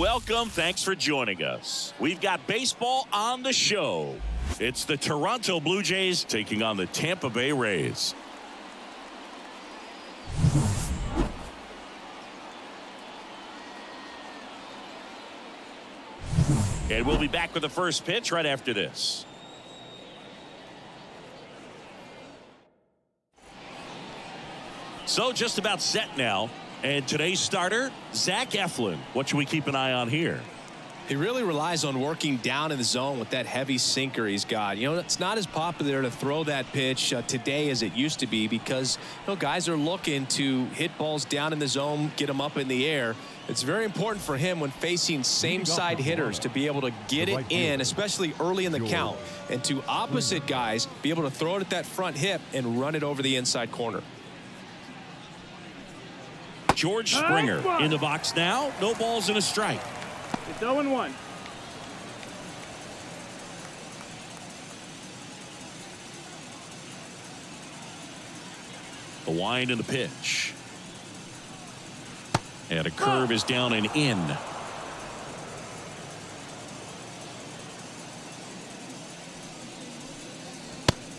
welcome. Thanks for joining us. We've got baseball on the show. It's the Toronto Blue Jays taking on the Tampa Bay Rays. And we'll be back with the first pitch right after this. So just about set now. And today's starter, Zach Eflin. What should we keep an eye on here? He really relies on working down in the zone with that heavy sinker he's got. You know, it's not as popular to throw that pitch uh, today as it used to be because, you know, guys are looking to hit balls down in the zone, get them up in the air. It's very important for him when facing same side hitters to be able to get it in, especially early in the count, and to opposite guys be able to throw it at that front hip and run it over the inside corner. George Springer in the box now. No balls and a strike. It's 0 1. The wind and the pitch. And a curve is down and in.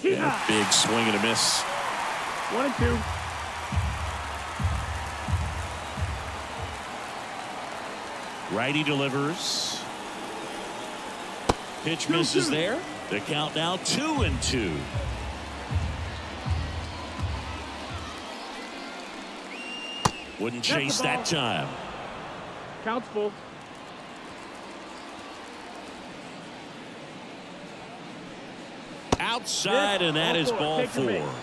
And a big swing and a miss. One and two. Righty delivers. Pitch misses there. The count now two and two. Wouldn't chase that time. Counts full. Outside, and that is ball Take the bait. four.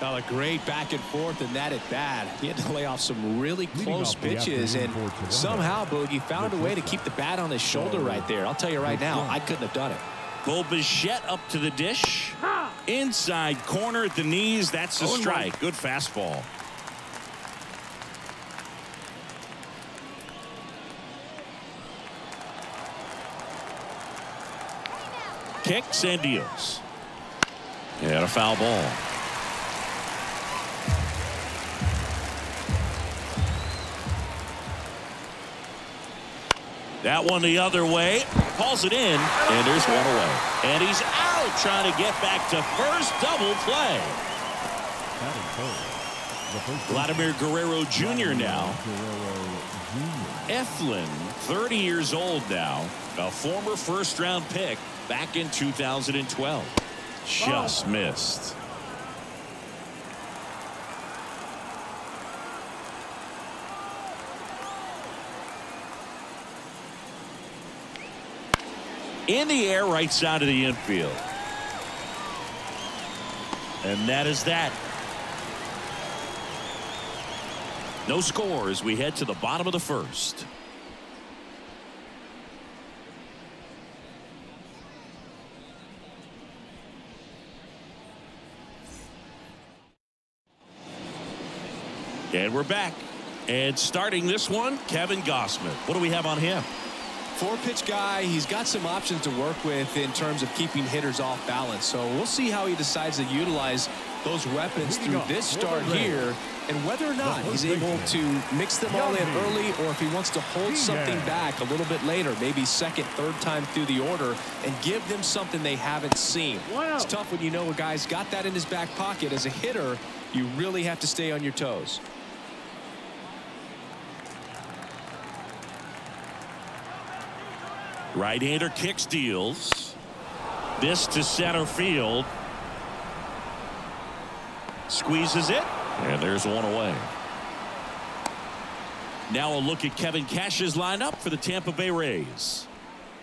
Well, a great back and forth and that at bat. He had to lay off some really close off pitches and afternoon for Toronto. somehow Boogie found a way to keep the bat on his shoulder right there. I'll tell you right now, I couldn't have done it. Bo Bichette up to the dish. Inside corner at the knees. That's a strike. Good fastball. Kicks and deals. And a foul ball. That one the other way. Calls it in, and there's one away. And he's out trying to get back to first double play. Vladimir Guerrero Jr. now. Eflin, 30 years old now, a former first round pick back in 2012. Just missed. In the air, right side of the infield. And that is that. No score as we head to the bottom of the first. And we're back. And starting this one, Kevin Gausman. What do we have on him? Four pitch guy. He's got some options to work with in terms of keeping hitters off balance. So we'll see how he decides to utilize those weapons through this start here and whether or not he's able to mix them all in early or if he wants to hold something back a little bit later, maybe second, third time through the order and give them something they haven't seen. It's tough when you know a guy's got that in his back pocket. As a hitter, you really have to stay on your toes. Right-hander kicks deals. This to center field. Squeezes it. And there's one away. Now a look at Kevin Cash's lineup for the Tampa Bay Rays.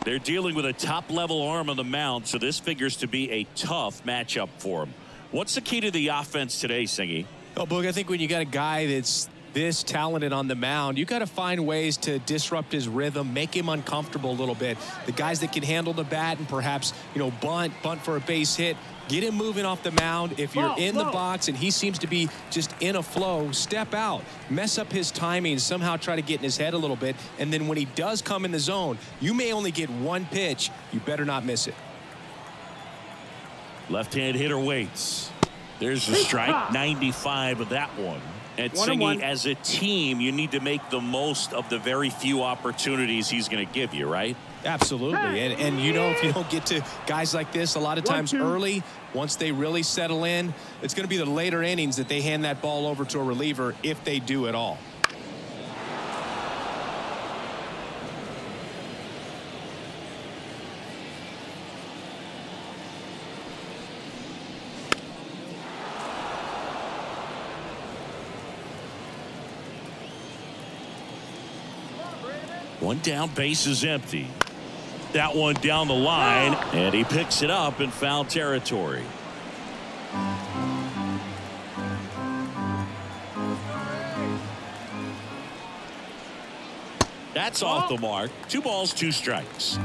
They're dealing with a top level arm on the mound, so this figures to be a tough matchup for him. What's the key to the offense today, Singy? Oh, Boog, I think when you got a guy that's this talented on the mound, you got to find ways to disrupt his rhythm, make him uncomfortable a little bit. The guys that can handle the bat and perhaps, you know, bunt, bunt for a base hit, get him moving off the mound. If you're Flow, in the box and he seems to be just in a flow, step out, mess up his timing, somehow try to get in his head a little bit. And then when he does come in the zone, you may only get one pitch. You better not miss it. Left-hand hitter waits. There's the strike. 95 of that one. And One Singy, as a team, you need to make the most of the very few opportunities he's going to give you, right? Absolutely. And, and you know, if you don't get to guys like this, a lot of times two. early, once they really settle in, it's going to be the later innings that they hand that ball over to a reliever if they do at all. One down, base is empty. That one down the line, and he picks it up in foul territory. That's off oh. the mark. Two balls, two strikes.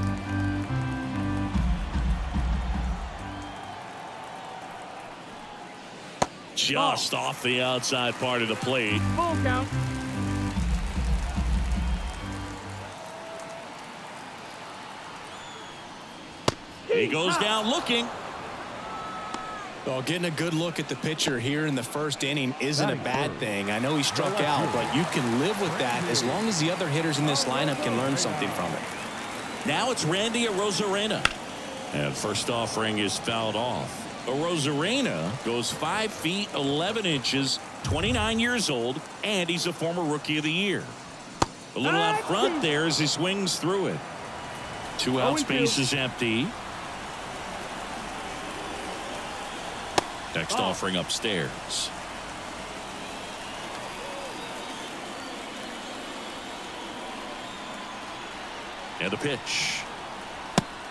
Just oh. off the outside part of the plate. Full count. He goes down looking. Well, getting a good look at the pitcher here in the first inning isn't a bad thing. I know he struck out, but you can live with that as long as the other hitters in this lineup can learn something from it. Now it's Randy Rosarena. And first offering is fouled off. Rosarena goes 5 feet 11 inches, 29 years old, and he's a former Rookie of the Year. A little out front there as he swings through it. Two out, and two. space is empty. Next Oh. offering upstairs. And the pitch.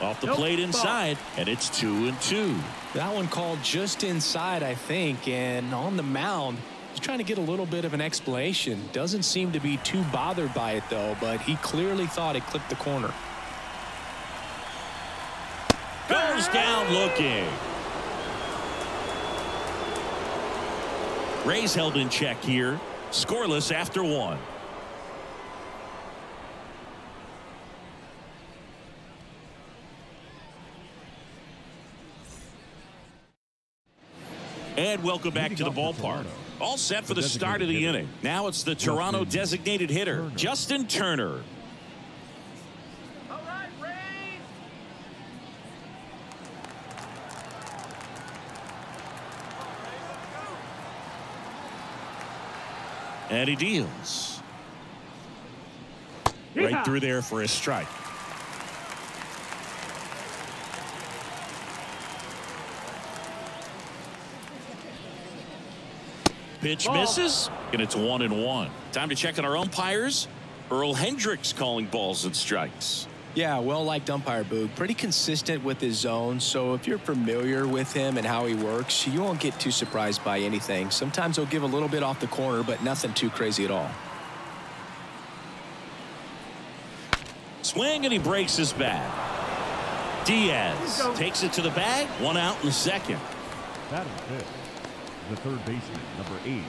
Off the Nope, plate ball. inside, and it's two and two. That one called just inside, I think, and on the mound, he's trying to get a little bit of an explanation. Doesn't seem to be too bothered by it, though, but he clearly thought it clipped the corner. Goes down looking. Rays held in check here. Scoreless after one. And welcome back to the ballpark. All set for the start of the inning. Now it's the Toronto designated hitter, Justin Turner. And he deals. Right through there for a strike. Pitch Ball. misses, and it's one and one. Time to check on our umpires. Earl Hendricks calling balls and strikes. Yeah, well liked umpire Boog. Pretty consistent with his zone, so if you're familiar with him and how he works, you won't get too surprised by anything. Sometimes he'll give a little bit off the corner, but nothing too crazy at all. Swing and he breaks his bat. Diaz takes it to the bag. One out in the second. That is fifth, the third baseman, number eight,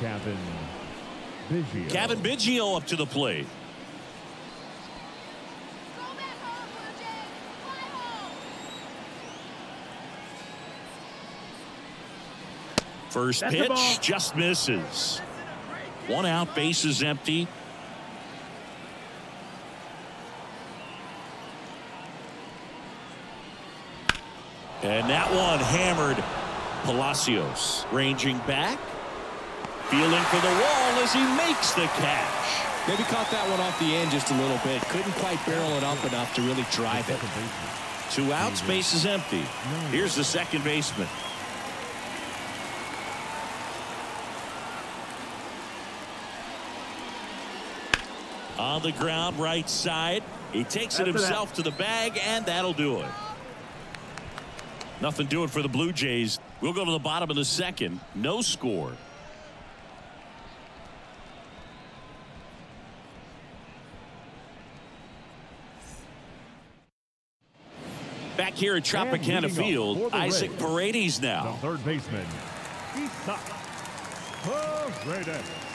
Cavan Biggio. Cavan Biggio up to the plate. Go back home, Blue Jays. Fly home. First That's pitch just misses. One out, base is empty. And that one hammered Palacios. Ranging back. Feeling for the wall as he makes the catch. Maybe caught that one off the end just a little bit. Couldn't quite barrel it up enough to really drive it. Two outs, base is empty. Here's the second baseman. On the ground, right side. He takes it After that. himself to the bag, and that'll do it. Nothing doing for the Blue Jays. We'll go to the bottom of the second. No score. Back here at Tropicana Field, Isaac Rays. Paredes the now. third baseman, Isaac Paredes.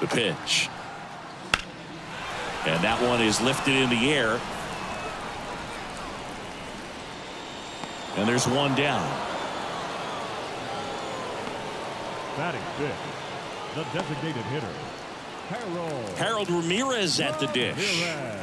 The pitch. And that one is lifted in the air. And there's one down. Batting fifth, the designated hitter, Harold Harold Ramirez at the dish. Ramirez.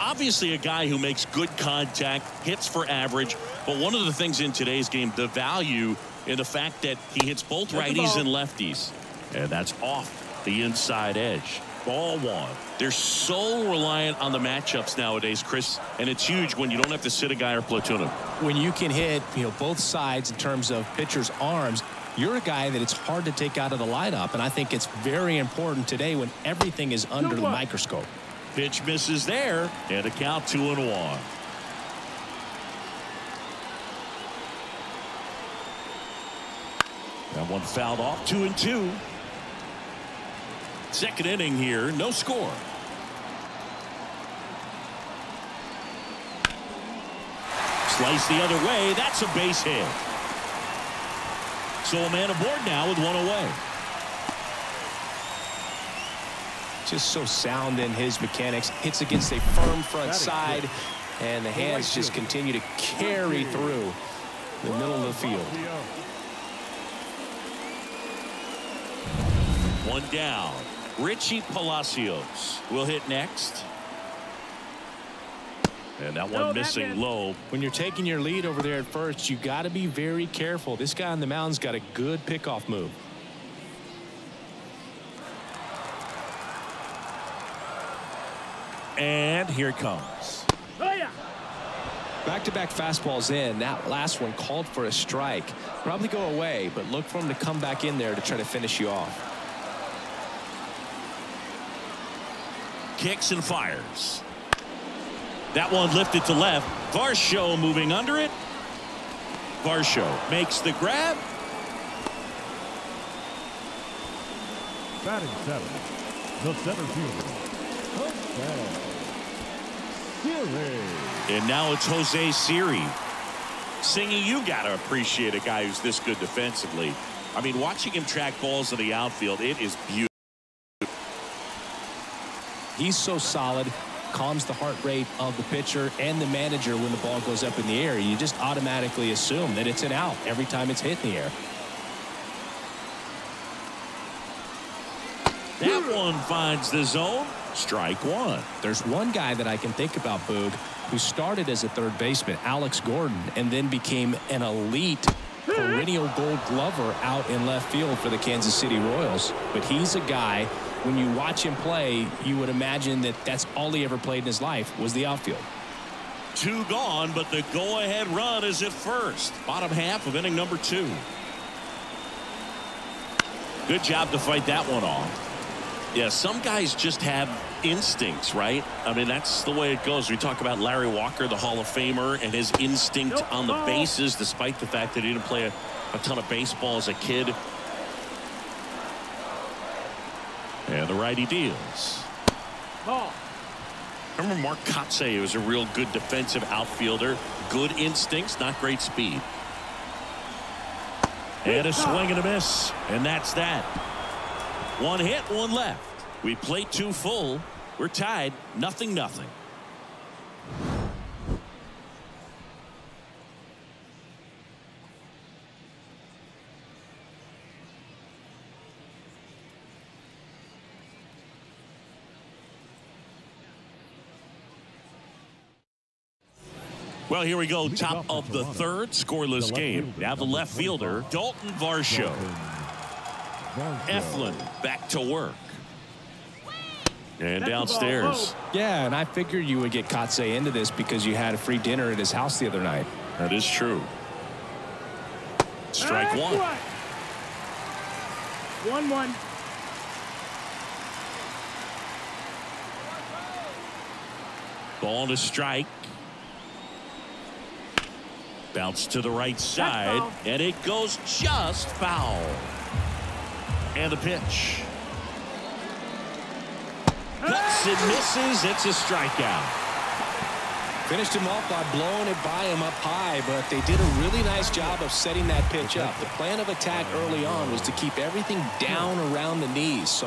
Obviously a guy who makes good contact, hits for average, but one of the things in today's game, the value in the fact that he hits both righties and lefties. And that's off the inside edge. Ball one. They're so reliant on the matchups nowadays, Chris, and it's huge when you don't have to sit a guy or platoon him. When you can hit, you know, both sides in terms of pitcher's arms, you're a guy that it's hard to take out of the lineup, and I think it's very important today when everything is under the microscope. Pitch misses there, and a count two and one. That one fouled off, two and two. Second inning here, no score. Slice the other way, that's a base hit. So a man aboard now with one away. Just so sound in his mechanics. Hits against a firm front side, and the hands just continue to carry through the middle of the field. One down. Richie Palacios will hit next. And that one missing low. When you're taking your lead over there at first, you got to be very careful. This guy on the mound's got a good pickoff move. And here it comes. Back-to-back fastballs in. That last one called for a strike. Probably go away, but look for him to come back in there to try to finish you off. Kicks and fires. That one lifted to left. Varsho moving under it. Varsho makes the grab. Batting seventh, the center fielder, Siri. And now it's Jose Siri. Singing, you got to appreciate a guy who's this good defensively. I mean, watching him track balls in the outfield, it is beautiful. He's so solid, calms the heart rate of the pitcher and the manager when the ball goes up in the air. You just automatically assume that it's an out every time it's hit in the air. That one finds the zone. Strike one. There's one guy that I can think about, Boog, who started as a third baseman, Alex Gordon, and then became an elite perennial gold glover out in left field for the Kansas City Royals. But he's a guy, when you watch him play, you would imagine that that's all he ever played in his life was the outfield. Two gone, but the go-ahead run is at first. Bottom half of inning number two. Good job to fight that one off. Yeah, some guys just have instincts, right? I mean, that's the way it goes. We talk about Larry Walker, the Hall of Famer, and his instinct on the bases, despite the fact that he didn't play a, a ton of baseball as a kid. And the righty deals. Remember Mark Kotsay was a real good defensive outfielder. Good instincts, not great speed. And a swing and a miss. And that's that. One hit, one left. We played two full. We're tied, nothing, nothing. Well, here we go. Top of the third, scoreless game. Now the left fielder, Dalton Varsho. Eflin back to work. And downstairs. Oh. Yeah, and I figured you would get Kotsay into this because you had a free dinner at his house the other night. That is true. Strike one. One one. Ball to strike. Bounce to the right side. And it goes just foul. And the pitch. Cuts and misses. It's a strikeout. Finished him off by blowing it by him up high, but they did a really nice job of setting that pitch up. The plan of attack early on was to keep everything down around the knees, so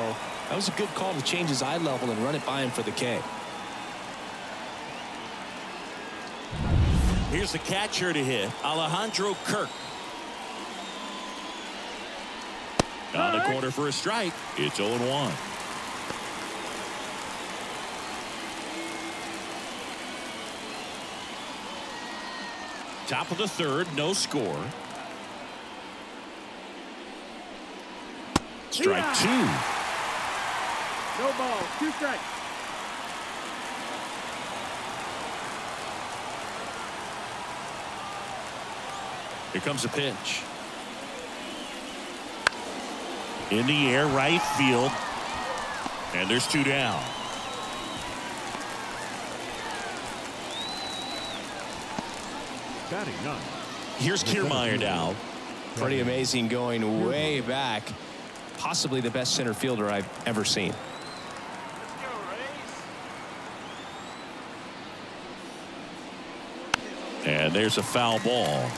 That was a good call to change his eye level and run it by him for the K. Here's the catcher to hit, Alejandro Kirk. On the corner for a strike. It's 0-1. Top of the third, no score. Strike two. No ball. Two strikes. Here comes a pitch. In the air, right field. And there's two down. Batting nine. Here's Kiermaier now. Pretty amazing going way back. Possibly the best center fielder I've ever seen. Let's go, Rays. And there's a foul ball.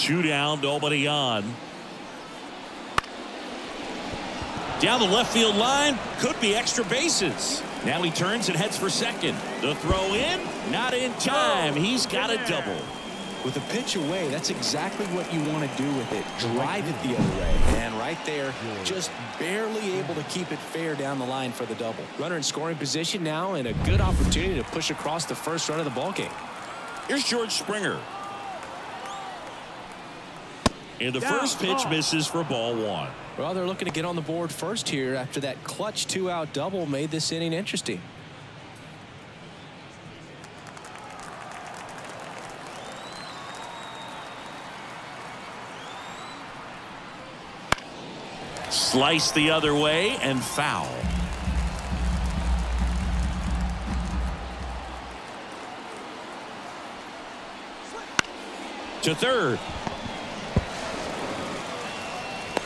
Two down, nobody on. Down the left field line, could be extra bases. Now he turns and heads for second. The throw in, not in time. Oh, He's got a double. With a pitch away, that's exactly what you want to do with it. Drive it the other way. And right there, just barely able to keep it fair down the line for the double. Runner in scoring position now and a good opportunity to push across the first run of the ball game. Here's George Springer. And the Down, first pitch ball. misses for ball one. Well, they're looking to get on the board first here after that clutch two-out double made this inning interesting. Slice the other way and foul. To third.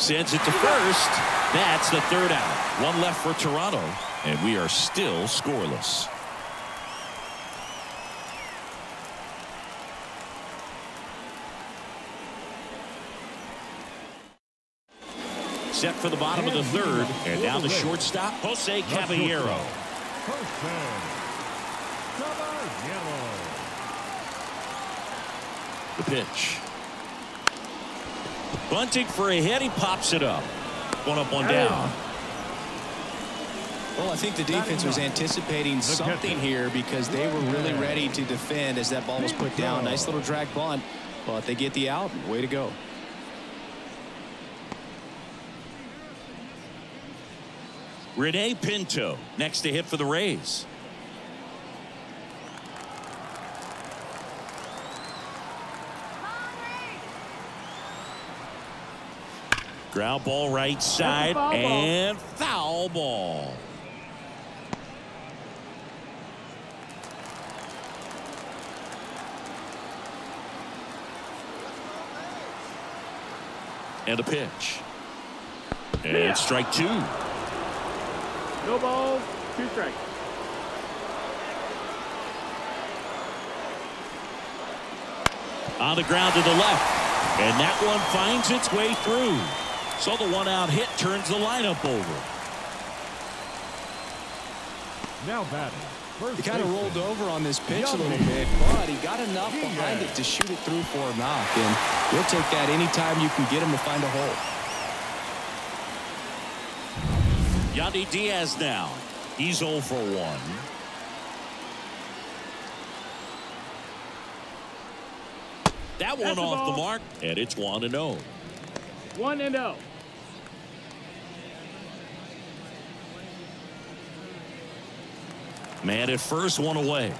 Sends it to first. That's the third out. One left for Toronto. And we are still scoreless. Set for the bottom of the third. And now the shortstop, Jose Caballero. The pitch. Bunting for a hit. He pops it up. One up, one down. Well, I think the defense was anticipating something here because they were really ready to defend as that ball was put down. Nice little drag bunt, but they get the out. Way to go. Rene Pinto next to hit for the Rays. Ground ball right side foul ball. and foul ball. And a pitch. And strike two. No balls. Two strikes. On the ground to the left. And that one finds its way through. So the one out hit turns the lineup over. Now batting. First He kind of rolled over on this pitch a little bit, but he got enough behind it to shoot it through for a knock. And you'll take that anytime you can get him to find a hole. Yandy Diaz now. He's 0 for 1. That one That's off the ball. mark, and it's 1 and 0. One and oh. Man at first, one away.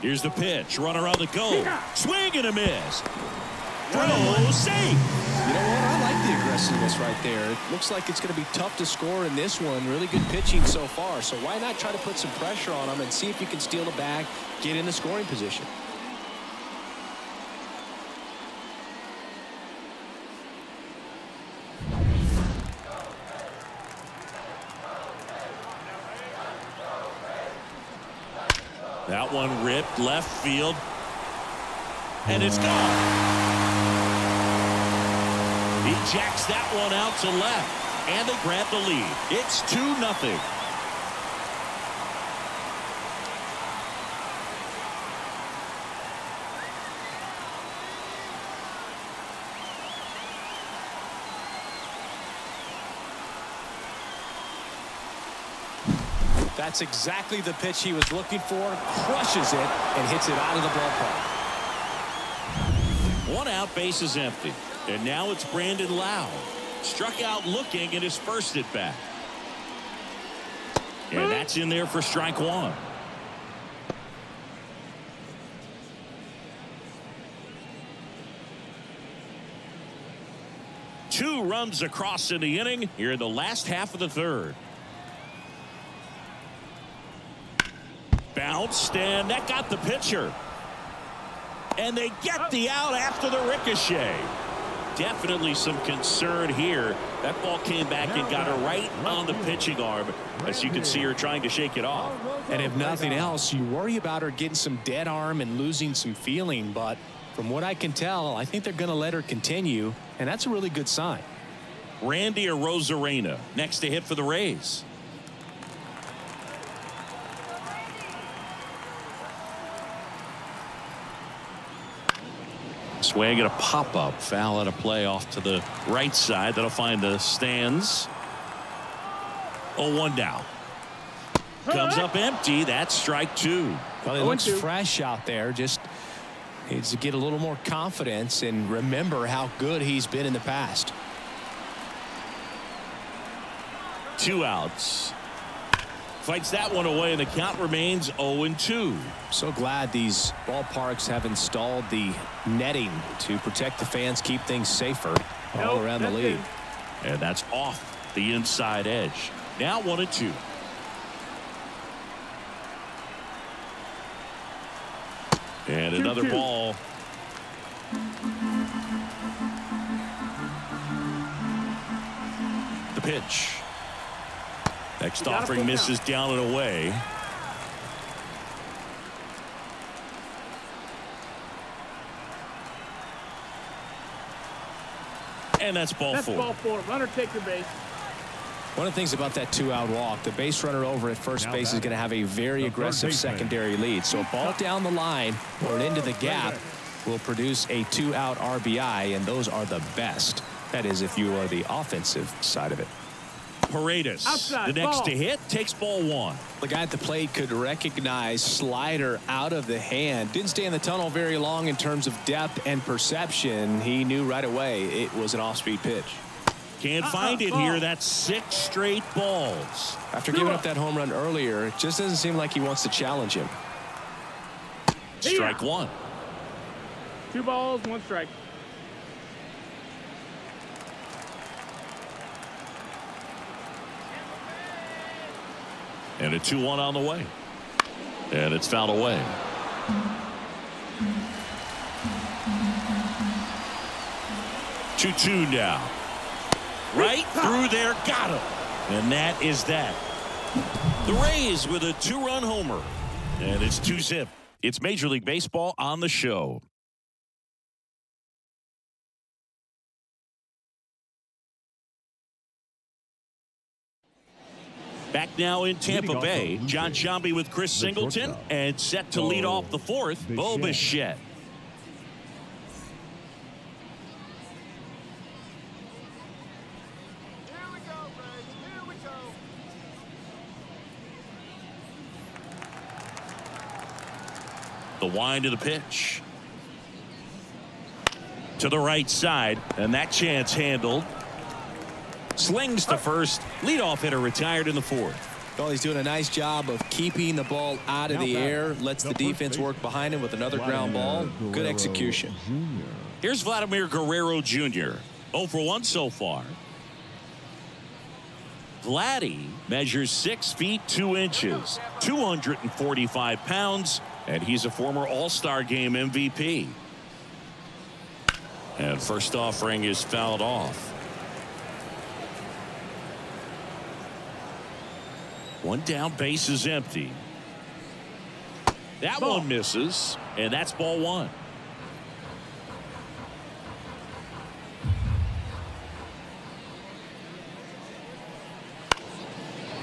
Here's the pitch. Runner on the go. Swing and a miss. Throw safe. You know what? I like the aggressiveness right there. It looks like it's going to be tough to score in this one. Really good pitching so far. So why not try to put some pressure on them and see if you can steal the bag, get in the scoring position. That one ripped left field. And it's gone. He jacks that one out to left. And they grab the lead. It's 2 nothing. That's exactly the pitch he was looking for. Crushes it and hits it out of the ballpark. One out, base is empty. And now it's Brandon Lowe. Struck out looking at his first at bat. And that's in there for strike one. Two runs across in the inning here in the last half of the third. Bounced and that got the pitcher. And they get the out after the ricochet. Definitely some concern here. That ball came back and got her right on the pitching arm. As you can see her trying to shake it off. And if nothing else, you worry about her getting some dead arm and losing some feeling. But from what I can tell, I think they're going to let her continue. And that's a really good sign. Randy Arozarena next to hit for the Rays. Swing at a pop-up foul at a play off to the right side that'll find the stands. Oh one down. Comes up empty. That's strike two. Well, he looks fresh out there. Just needs to get a little more confidence and remember how good he's been in the past. Two outs. Fights that one away and the count remains 0-2. So glad these ballparks have installed the netting to protect the fans, keep things safer all Nope, around the league. in. And that's off the inside edge. Now 1-2. And Two, another two. ball. The pitch. Next You offering put down. misses down and away. And that's ball That's four. ball four. Runner takes the base. One of the things about that two out walk, the base runner over at first Now base is going to have a very aggressive baseman. secondary lead. So a ball down the line or into the gap will produce a two out RBI, and those are the best. That is, if you are the offensive side of it. Paredes, Outside, the next ball. to hit, takes ball one. The guy at the plate could recognize slider out of the hand. Didn't stay in the tunnel very long in terms of depth and perception. He knew right away it was an off-speed pitch. Can't Uh-uh, find it ball. here. That's six straight balls. After giving up that home run earlier, it just doesn't seem like he wants to challenge him. Strike one. Two balls, one strike. And a 2 1 on the way. And it's fouled away. Two two now. Right through there, got him. And that is that. The Rays with a two run homer. And it's two zip. It's Major League Baseball on the show. Back now in Tampa Bay, Jon Sciambi with Chris Singleton and set to lead off the fourth, Bo Bichette. Bichette. Here we go, Braves. Here we go. The wind of the pitch. To the right side, and that chance handled. Slings to first. Leadoff hitter retired in the fourth. Well, he's doing a nice job of keeping the ball out of the air, lets the the defense work behind him with another ground ball. Good execution. Here's Vladimir Guerrero Jr. 0 for 1 so far. Vladdy measures 6 feet 2 inches, 245 pounds, and he's a former All-Star Game MVP. And first offering is fouled off. One down, base is empty. That ball. one misses, and that's ball one.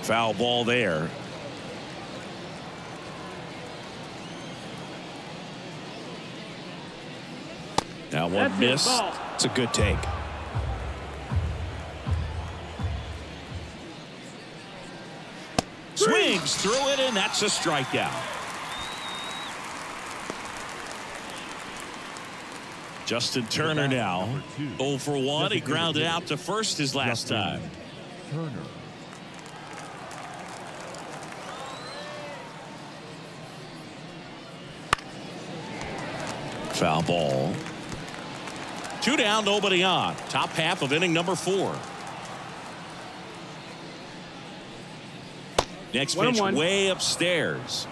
Foul ball there. That one that's missed. It's a good take. Swings through it, and that's a strikeout. Justin Turner now. 0 for 1. He grounded out to first his last time. Turner. Foul ball. Two down, nobody on. Top half of inning number four. Next One pitch one. way upstairs.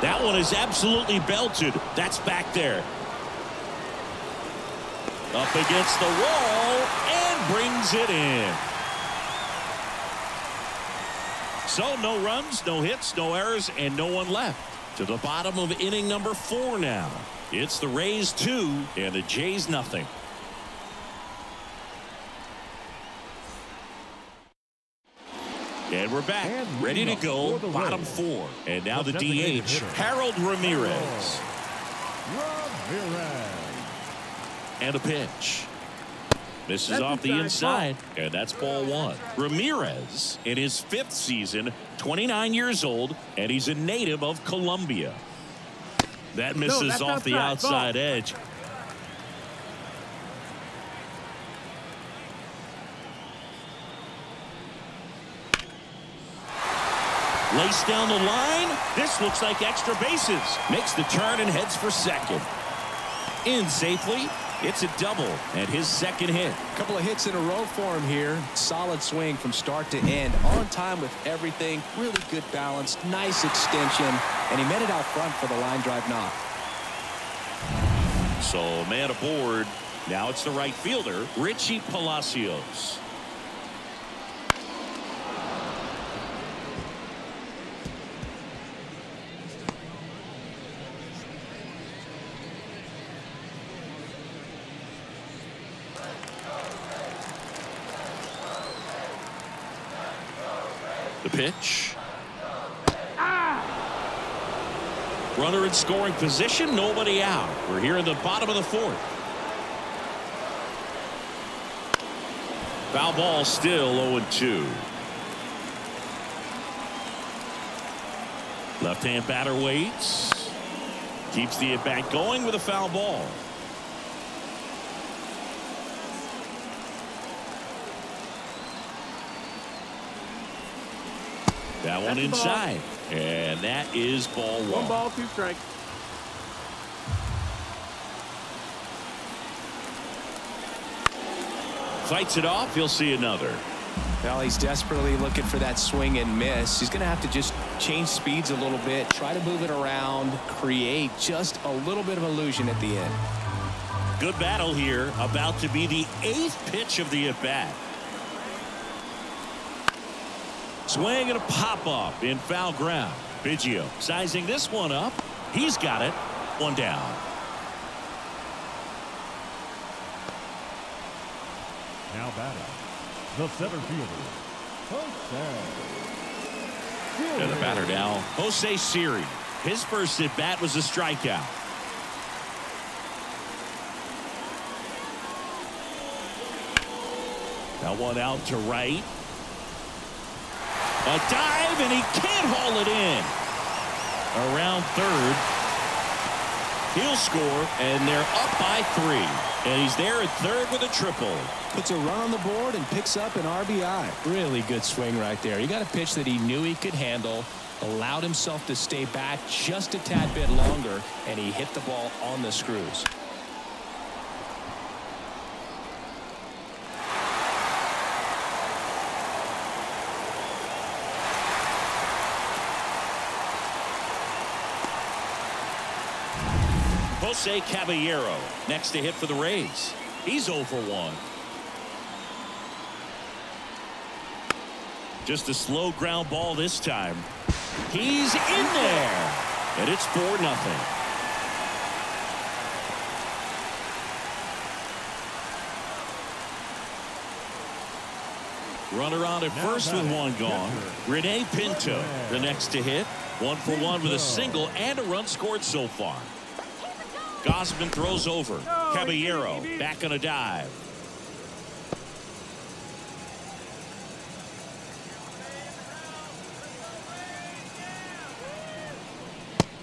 That one is absolutely belted. That's back there. Up against the wall and brings it in. So no runs, no hits, no errors, and no one left. To the bottom of inning number four now. It's the Rays two and the Jays nothing. And we're back, And ready to go, off for the bottom Rays. four. And now the The DH. Harold Ramirez. Ramirez. And a pitch. Misses That's off the inside. inside, and that's ball one. Ramirez, in his fifth season, 29 years old, and he's a native of Colombia. That misses that's off the outside. outside Ball. edge. Lace down the line. This looks like extra bases. Makes the turn and heads for second. In safely. It's a double and his second hit. couple of hits in a row for him here. Solid swing from start to end. On time with everything. Really good balance. Nice extension. And he met it out front for the line drive knock. So man aboard. Now it's the right fielder, Richie Palacios. The pitch. Runner in scoring position, nobody out. We're here in the bottom of the fourth. Foul ball still 0-2. Left-hand batter waits. Keeps the at-bat going with a foul ball. That one That's the inside. And that is ball one. One ball, two strikes. Fights it off. He'll see another. Well, he's desperately looking for that swing and miss. He's going to have to just change speeds a little bit, try to move it around, create just a little bit of illusion at the end. Good battle here. About to be the eighth pitch of the at-bat. Swing and a pop-up in foul ground. Biggio sizing this one up. He's got it. One down. Now batting. The center fielder. Jose. And the batter now, Jose Siri. His first at bat was a strikeout. Now one out to right. A dive, and he can't haul it in. Around third. He'll score, and they're up by three. And he's there at third with a triple. Puts a run on the board and picks up an RBI. Really good swing right there. He got a pitch that he knew he could handle, allowed himself to stay back just a tad bit longer, and he hit the ball on the screws. Jose Caballero next to hit for the Rays. He's oh over one. Just a slow ground ball this time. He's in there. And it's 4 nothing. Runner on at first with one gone. Rene Pinto, the next to hit. One for one with a single and a run scored so far. Gausman throws over. Caballero back on a dive.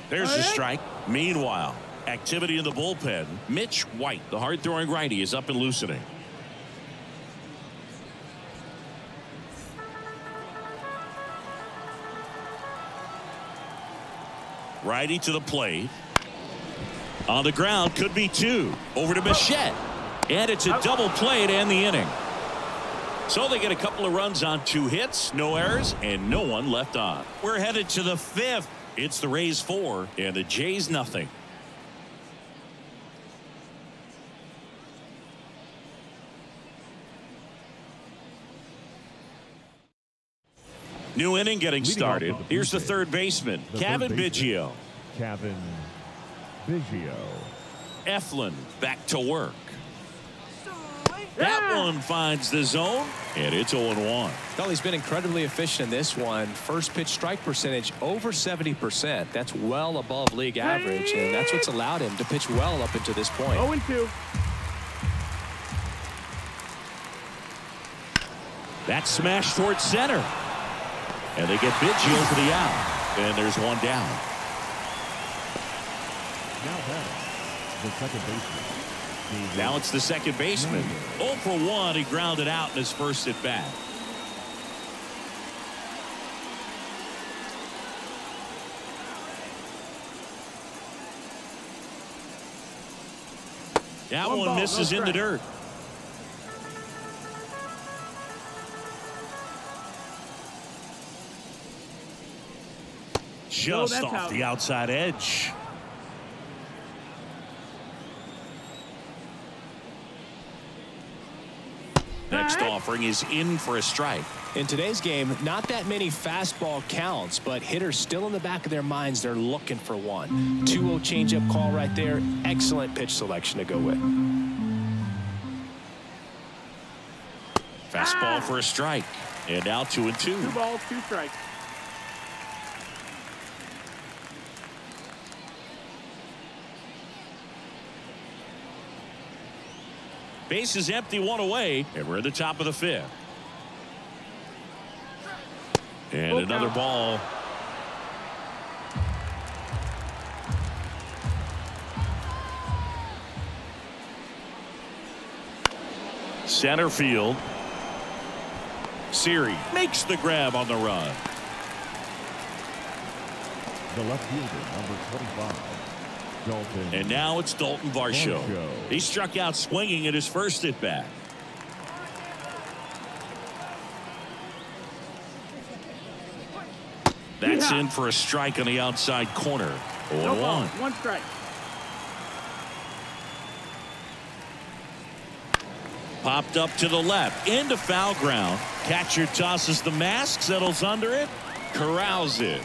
There's the strike. Meanwhile, activity in the bullpen. Mitch White, the hard throwing righty, is up and loosening. Righty to the plate. On the ground could be two. Over to Bichette. And it's a double play to end the inning. So they get a couple of runs on two hits, no errors, and no one left on. We're headed to the fifth. It's the Rays four and the Jays nothing. New inning getting started. Here's the third baseman, Cavan Biggio. Cavan Biggio. Eflin back to work. That one finds the zone, and it's 0 1. Well, he's been incredibly efficient in this one. First pitch strike percentage over 70%. That's well above league average, and that's what's allowed him to pitch well up until this point. 0 and 2. That smash towards center. And they get Biggio for the out. And there's one down. Now batting, the second baseman. Now it's the second baseman. 0 for 1. He grounded out in his first at bat. That One one ball, no misses in the dirt. Just that's off the outside edge. Next offering is in for a strike. In today's game, not that many fastball counts, but hitters still in the back of their minds, they're looking for one. 2-0 changeup call right there. Excellent pitch selection to go with. Fastball ah. for a strike. And now two and two. Two balls, two strikes. Base is empty, one away, and we're at the top of the fifth. And Full another count. ball. Center field. Siri makes the grab on the run. The left fielder, number 25, Dalton. And now it's Dalton Varsho. Varsho. He struck out swinging at his first at bat. That's Yeah. in for a strike on the outside corner. 0 No 1. one strike. Popped up to the left into foul ground. Catcher tosses the mask, settles under it, corrals it.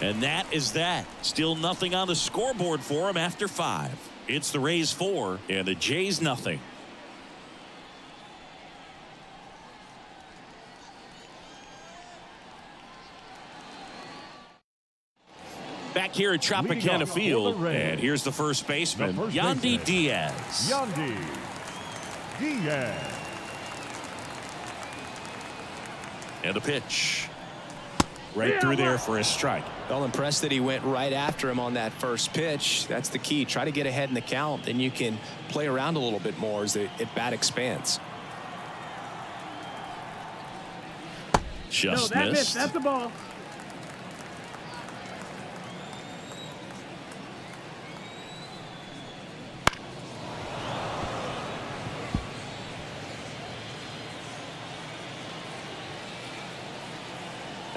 And that is that. Still nothing on the scoreboard for him after five. It's the Rays four and the Jays nothing. Back here at Tropicana off for the Field, and here's the first baseman, The first Yandy. Diaz. Yandy Diaz. And a pitch. Right through there for a strike. Well impressed that he went right after him on that first pitch. That's the key. Try to get ahead in the count. Then you can play around a little bit more as the at bat expands. Just no, that missed. missed. That's the ball.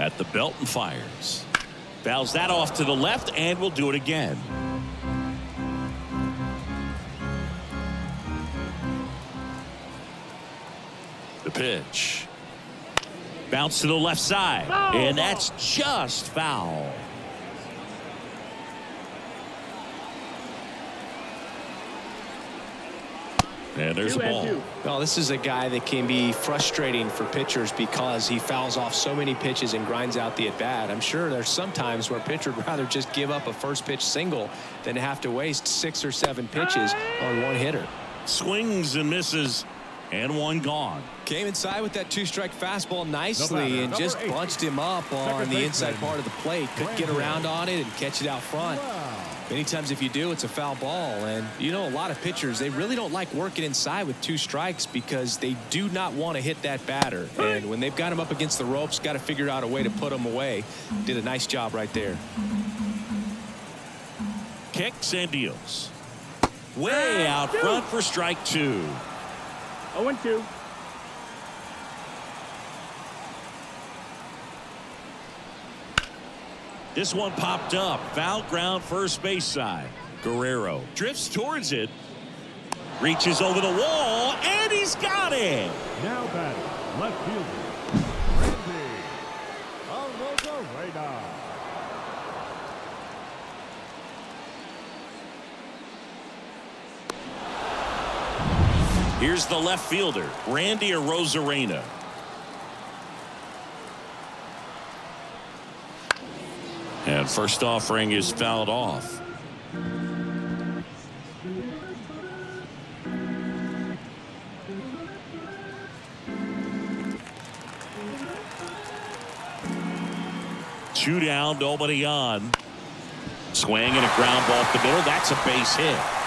at the belt and fires. Fouls that off to the left and will do it again. The pitch. Bounce to the left side. And that's just foul. And there's Two a ball. Well, this is a guy that can be frustrating for pitchers because he fouls off so many pitches and grinds out the at bat. I'm sure there's some times where a pitcher would rather just give up a first pitch single than have to waste six or seven pitches on one hitter. Swings and misses. And one gone. Came inside with that two strike fastball nicely batter, and just eight. bunched him up on Second the inside part of the plate. Couldn't get around on it and catch it out front. Wow. Many times if you do, it's a foul ball. And you know, a lot of pitchers, they really don't like working inside with two strikes because they do not want to hit that batter. And when they've got him up against the ropes, got to figure out a way to put him away. Did a nice job right there. Kicks and deals. Way out front for strike two. 0 and 2. This one popped up. Foul ground first base side. Guerrero drifts towards it. Reaches over the wall and he's got it. Now batting, left fielder, Randy Arozarena. Here's the left fielder, Randy Arozarena. And first offering is fouled off. Two down, nobody on. Swing and a ground ball up the middle. That's a base hit.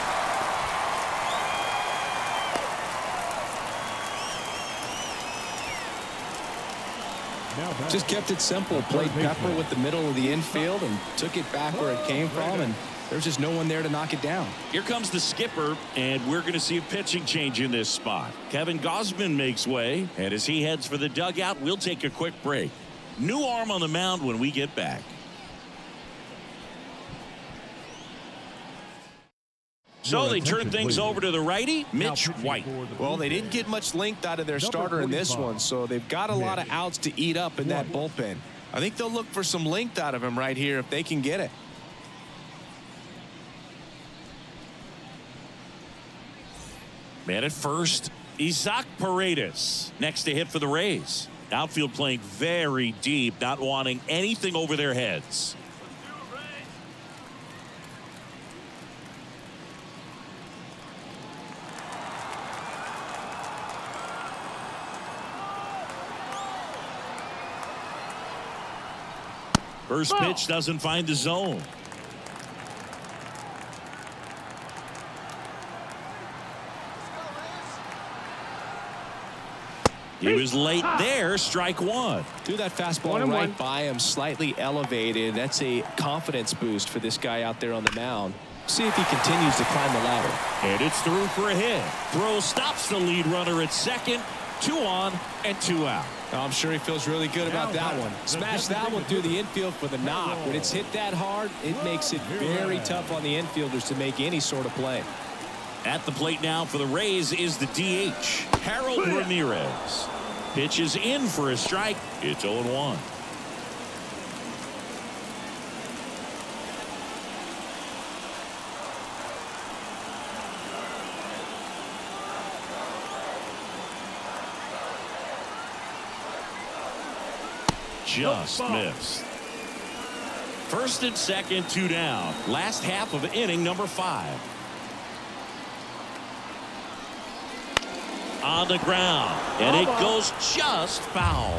Just kept it simple. Played pepper with the middle of the infield and took it back where it came from. And there's just no one there to knock it down. Here comes the skipper, and we're going to see a pitching change in this spot. Kevin Gausman makes way, and as he heads for the dugout, we'll take a quick break. New arm on the mound when we get back. So they turn things over to the righty, Mitch White. Well, they didn't get much length out of their starter in this one, so they've got a lot of outs to eat up in that bullpen. I think they'll look for some length out of him right here if they can get it. Man at first, Isaac Paredes. Next to hit for the Rays. Outfield playing very deep, not wanting anything over their heads. First Ball. pitch doesn't find the zone. He was late there, strike one. Threw that fastball One right one. by him, slightly elevated. That's a confidence boost for this guy out there on the mound. See if he continues to climb the ladder. And it's through for a hit. Throw stops the lead runner at second. Two on and two out. I'm sure he feels really good about that one. Smash that one through the infield for the knock. When it's hit that hard, it makes it very tough on the infielders to make any sort of play. At the plate now for the Rays is the DH, Harold Ramirez. Pitch is in for a strike. It's 0 Just missed. First and second, two down. Last half of inning number five. on the ground and it goes just foul.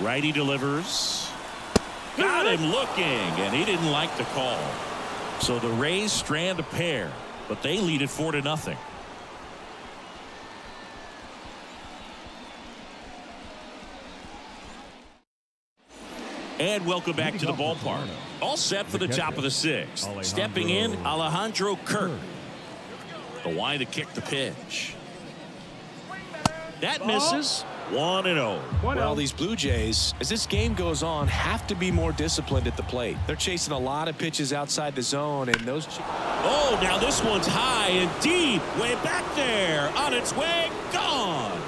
Righty delivers. Got him looking and he didn't like the call. So the Rays strand a pair but they lead it four to nothing. And welcome back to the ballpark. All set for the top of the sixth. Stepping in, Alejandro Kirk. The why to kick the pitch. That misses. 1 and 0. Well, oh. these Blue Jays, as this game goes on, have to be more disciplined at the plate. They're chasing a lot of pitches outside the zone, and those. Oh, now this one's high and deep. Way back there. On its way. Gone.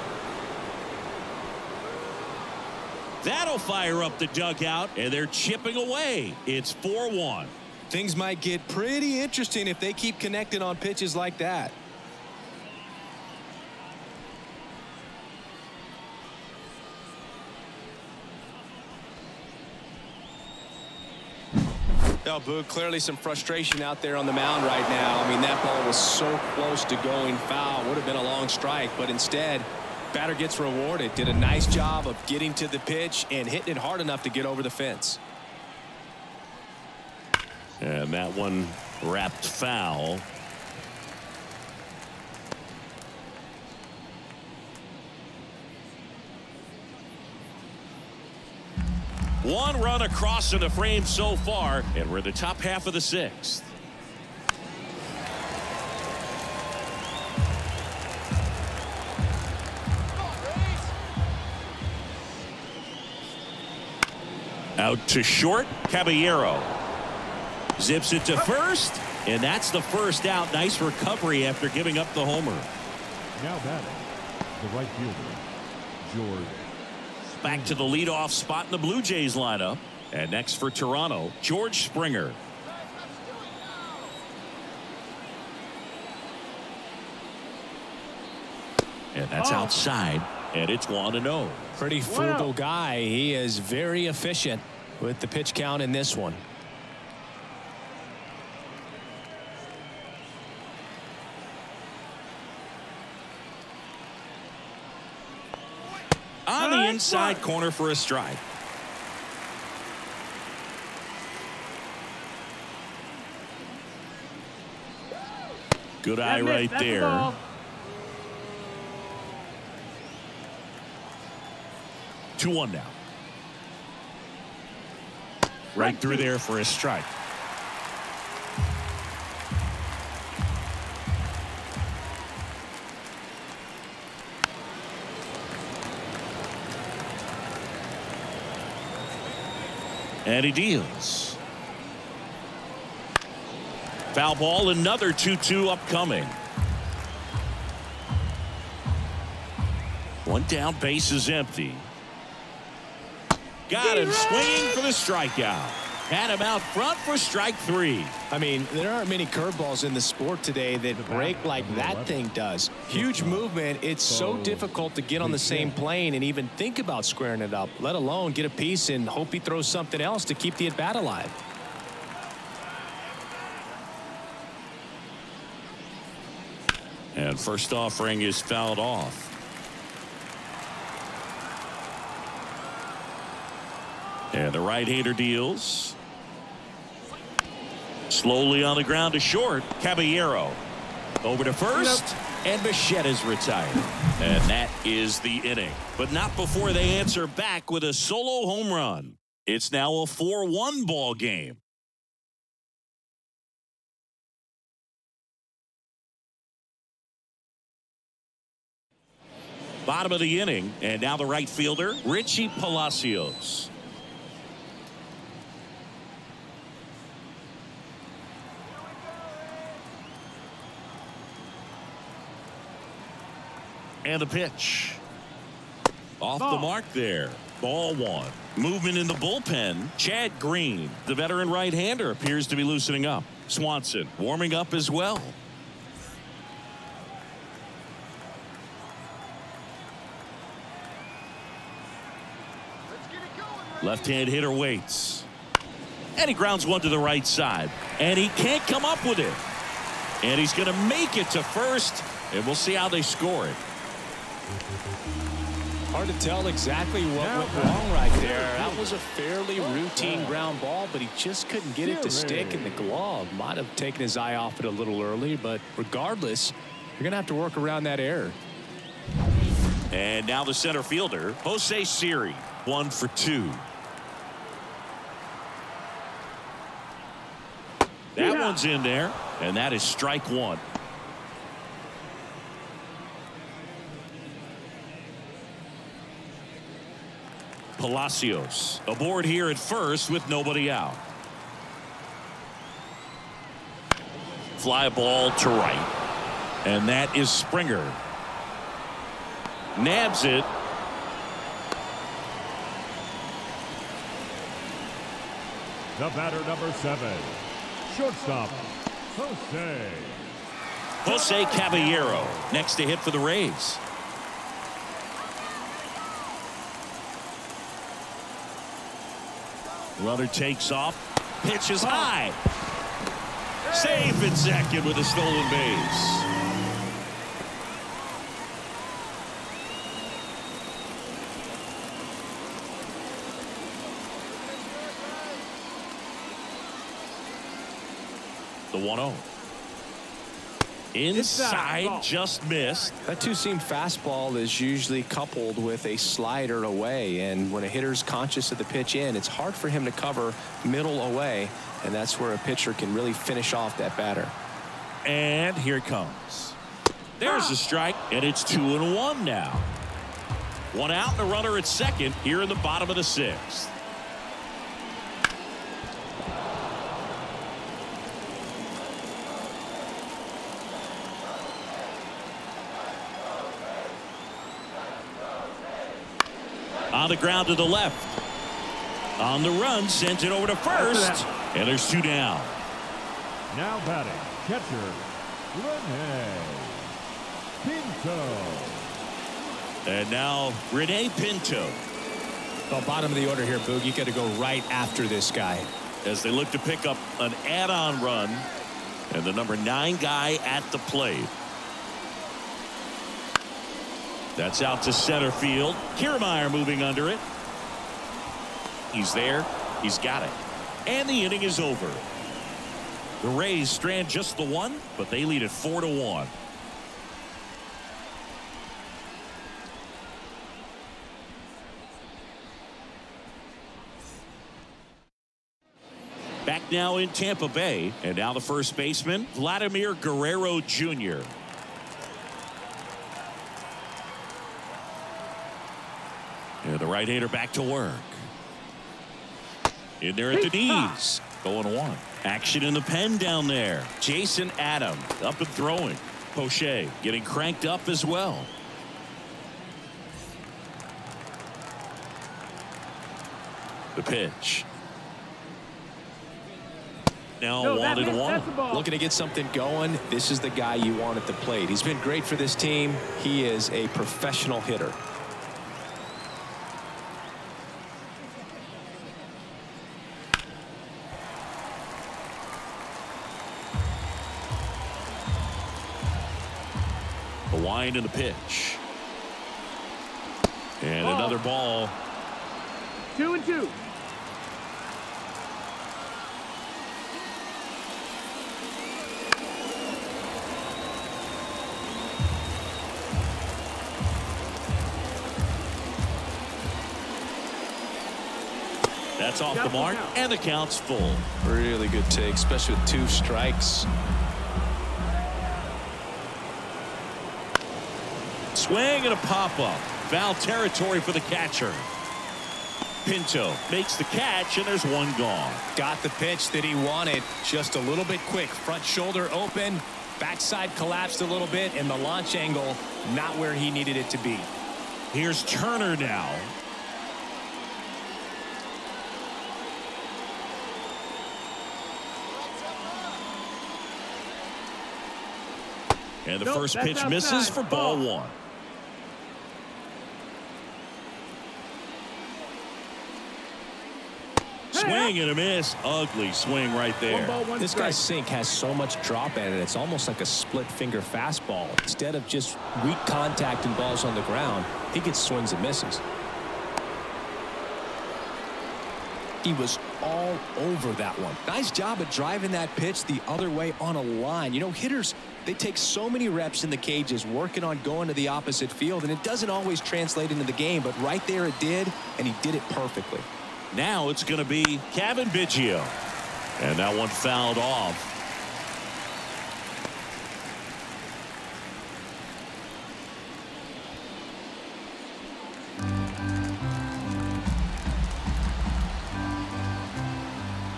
That'll fire up the dugout, and they're chipping away. It's 4 1. Things might get pretty interesting if they keep connecting on pitches like that. Now, Boog, clearly some frustration out there on the mound right now. I mean, that ball was so close to going foul. Would have been a long strike, but instead, batter gets rewarded. Did a nice job of getting to the pitch and hitting it hard enough to get over the fence. And that one wrapped foul. One run across in the frame so far, and we're in the top half of the sixth. Out to short, Caballero. Zips it to first, and that's the first out. Nice recovery after giving up the homer. Now batting, the right fielder, George. Back to the leadoff spot in the Blue Jays lineup. And next for Toronto, George Springer. And that's Oh. outside, and it's 1 0. Pretty frugal guy. He is very efficient with the pitch count in this one. On the inside corner for a strike. Good eye right there. Two one now. Right through there for a strike. And he deals. Foul ball, another 2-2 upcoming. One down, base is empty. Got him swinging for the strikeout. Had him out front for strike three. I mean, there aren't many curveballs in the sport today that break like that thing does. Huge movement. It's so oh. difficult to get on the same plane and even think about squaring it up, let alone get a piece and hope he throws something else to keep the at bat alive. And first offering is fouled off. And the right-hander deals. Slowly on the ground to short. Caballero. Over to first. And Bichette is retired. And that is the inning. But not before they answer back with a solo home run. It's now a 4-1 ball game. Bottom of the inning, and now the right fielder, Richie Palacios. And the pitch. Off the mark there. Ball one. Movement in the bullpen. Chad Green, the veteran right-hander, appears to be loosening up. Swanson warming up as well. Let's get it going, Ray. Left-hand hitter waits. And he grounds one to the right side. And he can't come up with it. And he's going to make it to first. And we'll see how they score it. Hard to tell exactly what Now went wrong right there. That was a fairly routine ground ball, but he just couldn't get it to stick in the glove. Might have taken his eye off it a little early, but regardless, you're going to have to work around that error. And now the center fielder, Jose Siri, one for two. That Yeah. one's in there, and that is strike one. Palacios aboard here at first with nobody out. Fly ball to right. And that is Springer. Nabs it. The batter number seven, Shortstop, Jose. Jose Caballero next to hit for the Rays. Runner takes off. Pitch is oh. high. Safe at second with a stolen base. The 1 0. Inside, just missed. That two-seam fastball is usually coupled with a slider away, and when a hitter's conscious of the pitch in, it's hard for him to cover middle away, and that's where a pitcher can really finish off that batter. And here it comes. There's a strike, and it's two and one now. One out and a runner at second here in the bottom of the sixth. On the ground to the left. On the run, sends it over to first. And there's two down. Now batting, catcher, Rene Pinto. And now Rene Pinto The bottom of the order here, Boog. You got to go right after this guy. as they look to pick up an add-on run. And the number nine guy at the plate. That's out to center field. Kiermaier moving under it. He's there. He's got it. And the inning is over. The Rays strand just the one, but they lead it four to one. Back now in Tampa Bay, and now the first baseman, Vladimir Guerrero Jr. And the right-hander back to work. In there at the knees. Going one. Action in the pen down there. Jason Adam up and throwing. Poche getting cranked up as well. The pitch. Now No, that- one and one. that's the ball. Looking to get something going, this is the guy you want at the plate. He's been great for this team. He is a professional hitter. The wind and the pitch. And Ball. another ball. Two and two. That's off the mark, and the count's full. Really good take, especially with two strikes. Swing and a pop up. Foul territory for the catcher. Pinto makes the catch, and there's one gone. Got the pitch that he wanted just a little bit quick. Front shoulder open, backside collapsed a little bit, and the launch angle not where he needed it to be. Here's Turner now. And the Nope, first pitch misses for ball Ball. one. Swing and a miss. Ugly swing right One there. ball, one This strike. guy's sink has so much drop in it. It's almost like a split finger fastball. Instead of just weak contact and balls on the ground, he gets swings and misses. He was all over that one. Nice job of driving that pitch the other way on a line. You know, hitters, they take so many reps in the cages working on going to the opposite field, and it doesn't always translate into the game, but right there it did, and he did it perfectly. Now it's going to be Cavan Biggio. And that one fouled off.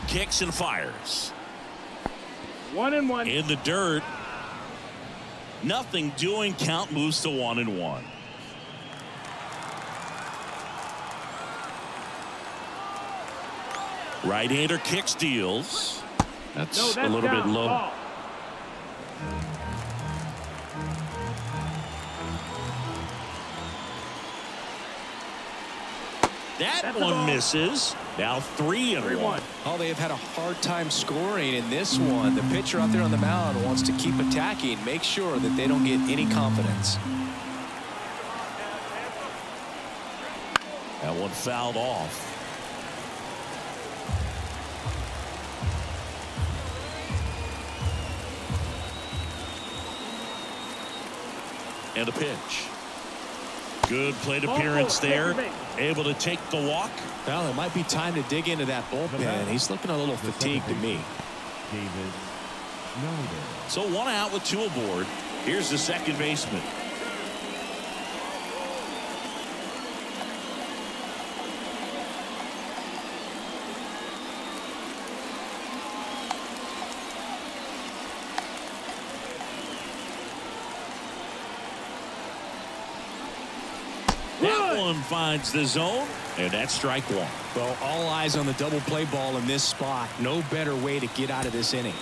Kicks and fires. One and one. In the dirt. Nothing doing. Count moves to one and one. Right-hander kicks deals. That's, No, a little down. bit low. Ball. That That's one misses. Now three and Three one. one. Oh, they have had a hard time scoring in this one. The pitcher out there on the mound wants to keep attacking, make sure that they don't get any confidence. That one fouled off. And a pitch. Good plate appearance oh, there. Able to take the walk. Well, it might be time to dig into that bullpen. He's looking a little fatigued to me. David Snowden. So one out with two aboard. Here's the second baseman. That one finds the zone, and that's strike one. Well, all eyes on the double play ball in this spot. No better way to get out of this inning.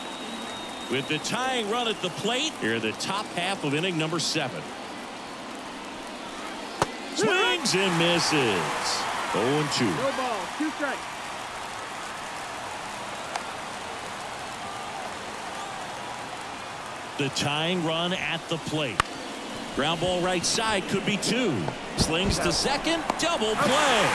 With the tying run at the plate, here the top half of inning number seven. Swings and misses. 0 2. No ball. Two strikes. The tying run at the plate. Ground ball right side could be two. Slings to second. Double play.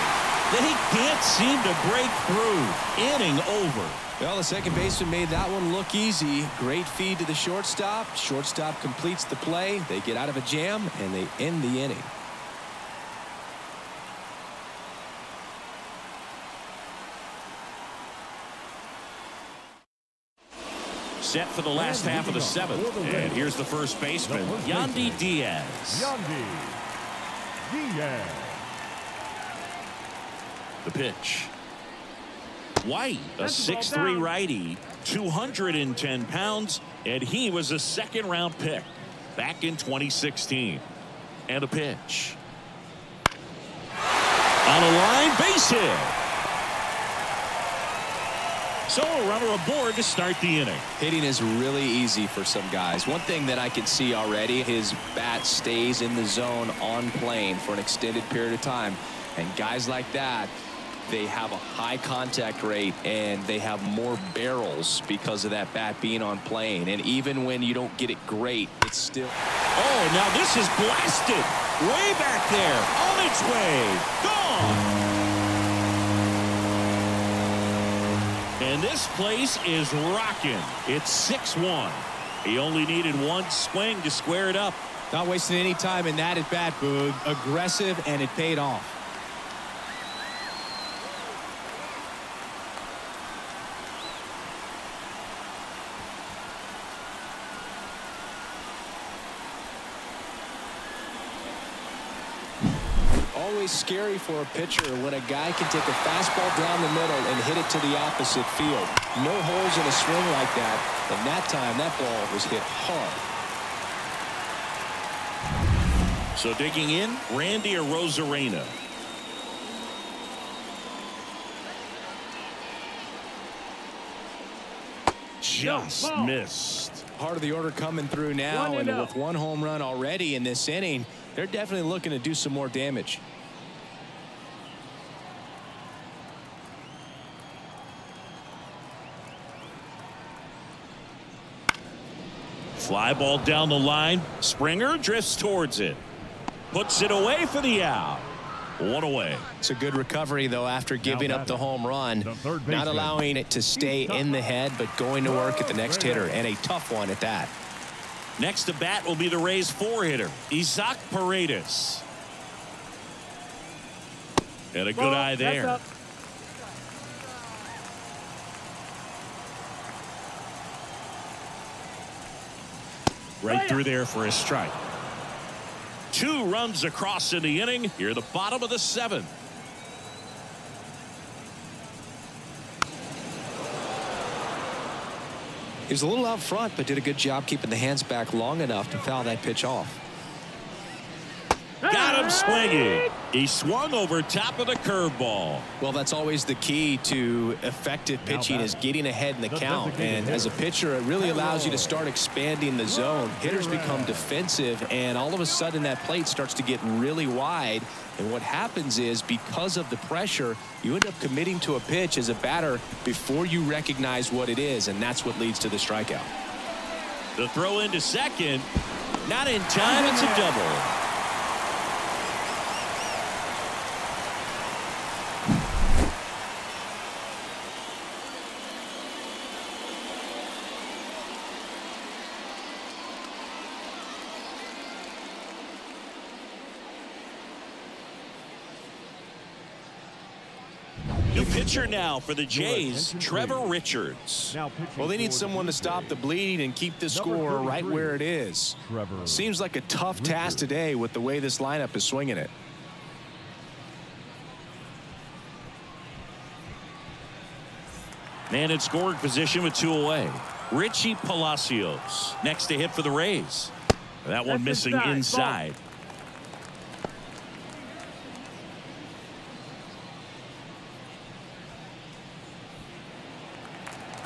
They can't seem to break through. Inning over. Well, the second baseman made that one look easy. Great feed to the shortstop. Shortstop completes the play. They get out of a jam, and they end the inning. Set for the last half of the seventh. And here's the first baseman, Yandy Diaz. Yandy Diaz. The pitch. White, a That's the ball 6'3 righty, 210 pounds, and he was a second round pick back in 2016. And a pitch. On a line, base hit. So a runner aboard to start the inning. Hitting is really easy for some guys. One thing that I can see already, his bat stays in the zone on plane for an extended period of time. And guys like that, they have a high contact rate and they have more barrels because of that bat being on plane. And even when you don't get it great, it's still. Oh, now this is blasted. Way back there. On its way. Gone. And this place is rocking. It's 6-1. He only needed one swing to square it up. Not wasting any time in that at bat, Boog. Aggressive, and it paid off. Always scary for a pitcher when a guy can take a fastball down the middle and hit it to the opposite field. No holes in a swing like that. And that time, that ball was hit hard. So digging in, Randy Arozarena. Just missed. Part of the order coming through now, and and with one home run already in this inning, they're definitely looking to do some more damage. Fly ball down the line. Springer drifts towards it. Puts it away for the out. One away. It's a good recovery, though, after giving up the home run. the Not allowing it to stay in the head, but going to work at the next hitter, and a tough one at that. Next to bat will be the Rays four hitter, Isaac Paredes. And a good Ball. eye That's there. Right through there for a strike. Two runs across in the inning. Here, the bottom of the seventh. He was a little out front, but did a good job keeping the hands back long enough to foul that pitch off. Got him him swinging. He swung over top of the curveball. Well, that's always the key to effective pitching is getting ahead in the count. And as a pitcher, it really allows you to start expanding the zone. Hitters become defensive, and all of a sudden that plate starts to get really wide. And what happens is because of the pressure, you end up committing to a pitch as a batter before you recognize what it is, and that's what leads to the strikeout. The throw into second. Not in time. It's a double. New pitcher now for the Jays, Trevor Richards. Well, they need someone to stop the bleeding and keep the score right where it is. Seems like a tough task today with the way this lineup is swinging it. Man in scoring position with two away. Richie Palacios next to hit for the Rays. That one missing inside.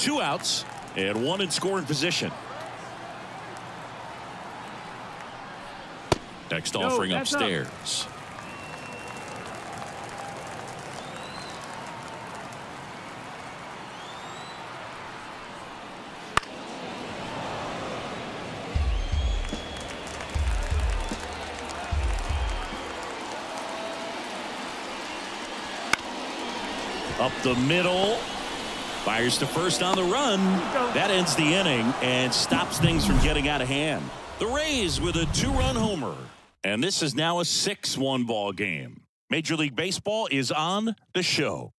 Two outs and one in scoring position. Next No, offering that's up. upstairs. Up the middle. Fires to first on the run. That ends the inning and stops things from getting out of hand. The Rays with a two-run homer. And this is now a 6-1 ball game. Major League Baseball is on the show.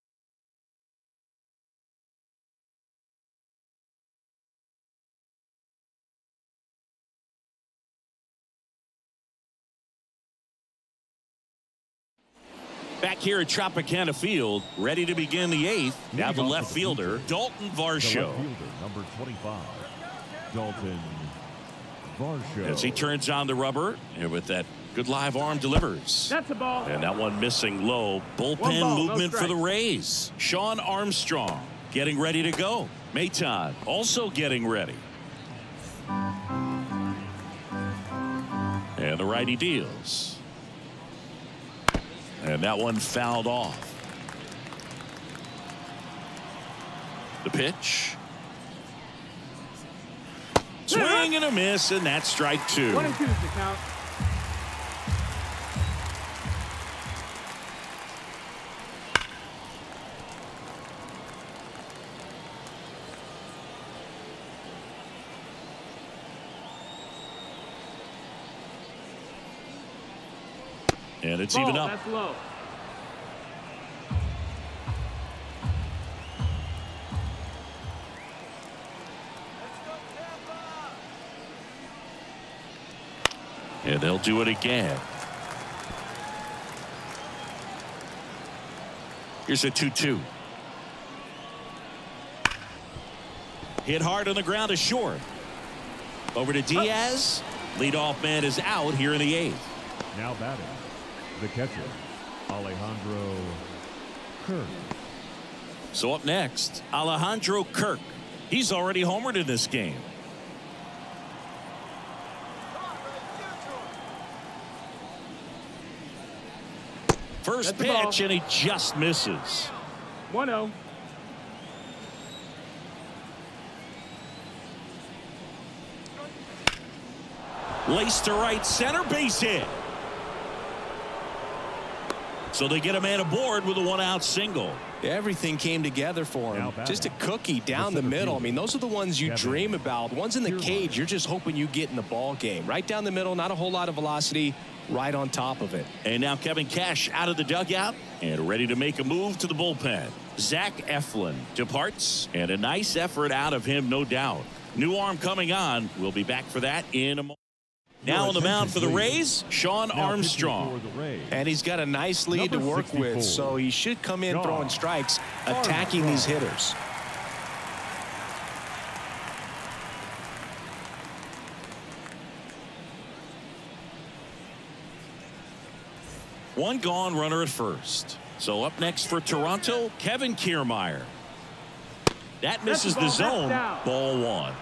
Back here at Tropicana Field, ready to begin the eighth. Now the left fielder, Dalton Varsho. fielder, number 25, Dalton Varsho. As he turns on the rubber, and with that good live arm delivers. That's a ball. And that one missing low. Bullpen One ball, no movement for the. Rays. Shawn Armstrong getting ready to go. Maton also getting ready. And the righty deals. And that one fouled off. The pitch. Swing and a miss, and that's strike two. One and two's the count. And it's Ball, even up. That's low. And they'll do it again. Here's a 2-2. Hit hard on the ground is short. Over to Diaz. Leadoff man is out here in the eighth. Now batting, the catcher, Alejandro Kirk. So up next, Alejandro Kirk. He's already homered in this game. First That's ball. pitch, and he just misses. 1 0. Laced to right center, base hit. So they get a man aboard with a one out single. Everything came together for him. Just a cookie down the middle. I mean, those are the ones you dream about. Ones in the cage, you're just hoping you get in the ball game. Right down the middle, not a whole lot of velocity, right on top of it. And now Kevin Cash out of the dugout and ready to make a move to the bullpen. Zach Eflin departs and a nice effort out of him, no doubt. New arm coming on. We'll be back for that in a moment. Now on the mound for the Rays, Shawn Armstrong. For the Rays. And he's got a nice lead Number to work 64, with, so he should come in throwing strikes, attacking these hitters. One gone runner at first. So up next for Toronto, Kevin Kiermaier. That misses the zone. Ball one.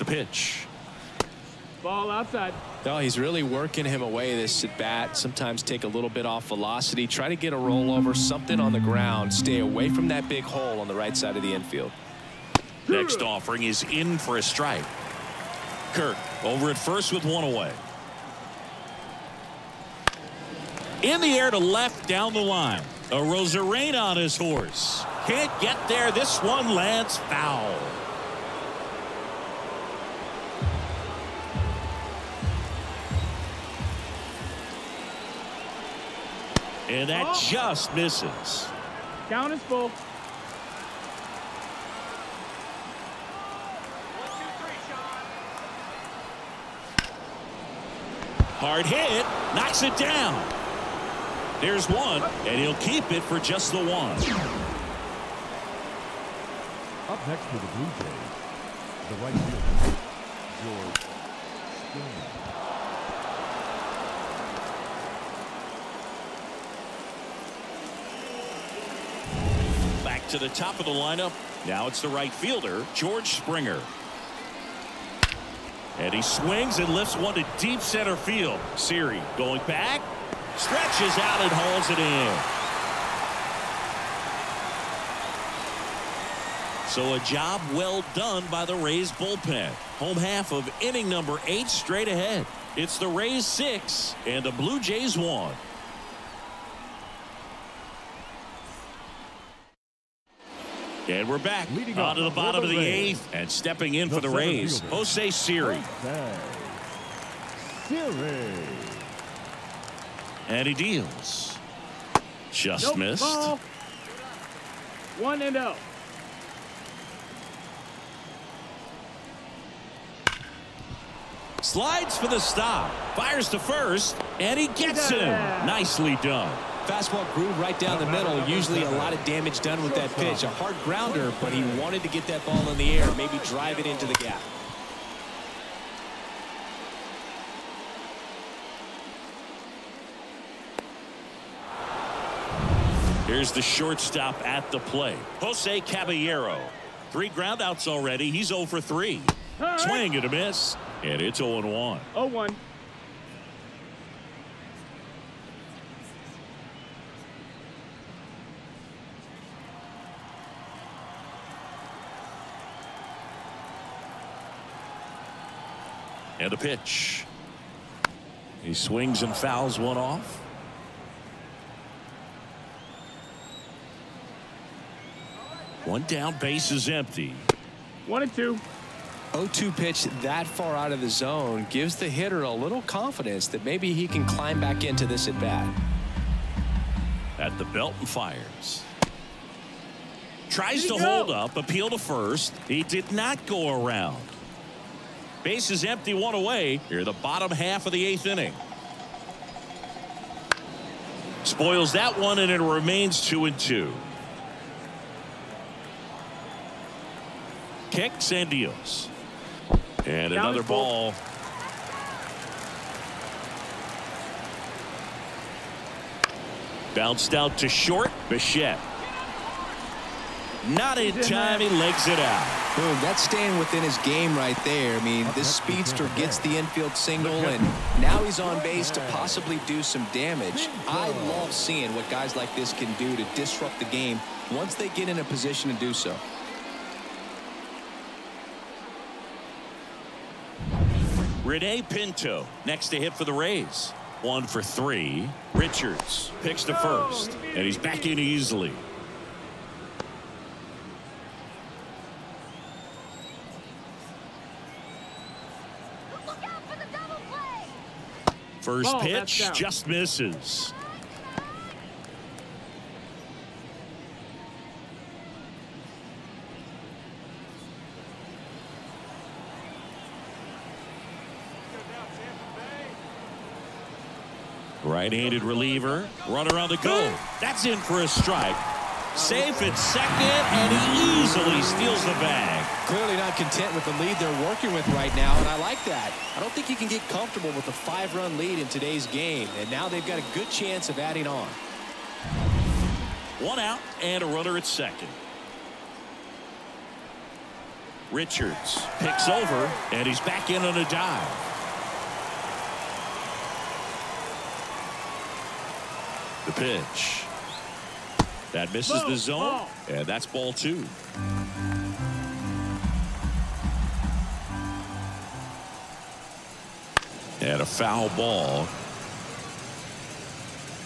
The pitch. Ball outside. No, he's really working him away this at bat. Sometimes take a little bit off velocity. Try to get a rollover, something on the ground. Stay away from that big hole on the right side of the infield. Next offering is in for a strike. Kirk over at first with one away. In the air to left down the line. Arozarena on his horse. Can't get there. This one lands foul. And that Oh. just misses. Count is full. Hard hit, knocks it down. There's one, and he'll keep it for just the one. Up next for the Blue Jays, the right fielder, George Springer. To the top of the lineup. Now it's the right fielder, George Springer. And he swings and lifts one to deep center field. Siri going back, stretches out and hauls it in. So a job well done by the Rays bullpen. Home half of inning number eight straight ahead. It's the Rays six and the Blue Jays one. And we're back Leading on to the bottom of the Rays. eighth and stepping in The for the Rays, fielder. Jose Siri. Jose Siri. And he deals. Just Nope. missed. Ball. One and out. Slides for the stop. Fires to first, and he gets him. Nicely done. Fastball groove right down the middle. Usually a lot of damage done with that pitch. A hard grounder, but he wanted to get that ball in the air, maybe drive it into the gap. Here's the shortstop at the plate. Jose Caballero. Three groundouts already. He's 0 for 3. Swing and a miss. And it's 0 1. And the pitch. He swings and fouls one off. One down, base is empty. One and two. 0-2 pitch that far out of the zone gives the hitter a little confidence that maybe he can climb back into this at bat. At the belt and fires. Tries to go? hold up, appeal to first. He did not go around. Base is empty, one away. Here, the bottom half of the eighth inning. Spoils that one, and it remains two and two. Kicks and deals. And another ball. Bounced out to short. Bichette. Not in time. He legs it out. Boom, that's staying within his game right there. I mean, this speedster gets the infield single, and now he's on base to possibly do some damage. I love seeing what guys like this can do to disrupt the game once they get in a position to do so. Rene Pinto next to hit for the Rays. One for three. Richards picks to first, and he's back in easily. Look out for the double play. First Ball, pitch just misses. Right-handed reliever. Runner on the go. That's in for a strike. Safe at second, and he easily steals the bag. Clearly not content with the lead they're working with right now, and I like that. I don't think you can get comfortable with a five-run lead in today's game, and now they've got a good chance of adding on. One out and a runner at second. Richards picks over, and he's back in on a dive. The pitch. That misses the zone, and that's ball two. And a foul ball.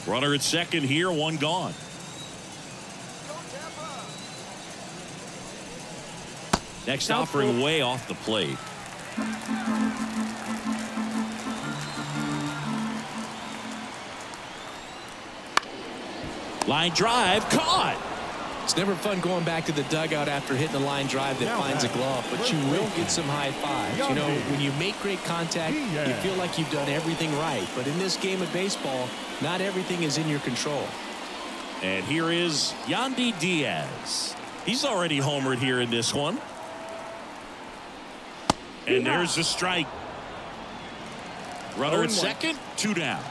Runner at second here, one gone. Next offering way off the plate. Line drive caught. It's never fun going back to the dugout after hitting a line drive that Now finds a glove, but you will get some high fives. You know, when you make great contact, you feel like you've done everything right. But in this game of baseball, not everything is in your control. And here is Yandy Diaz. He's already homered here in this one. And there's the strike. Runner at second, two down.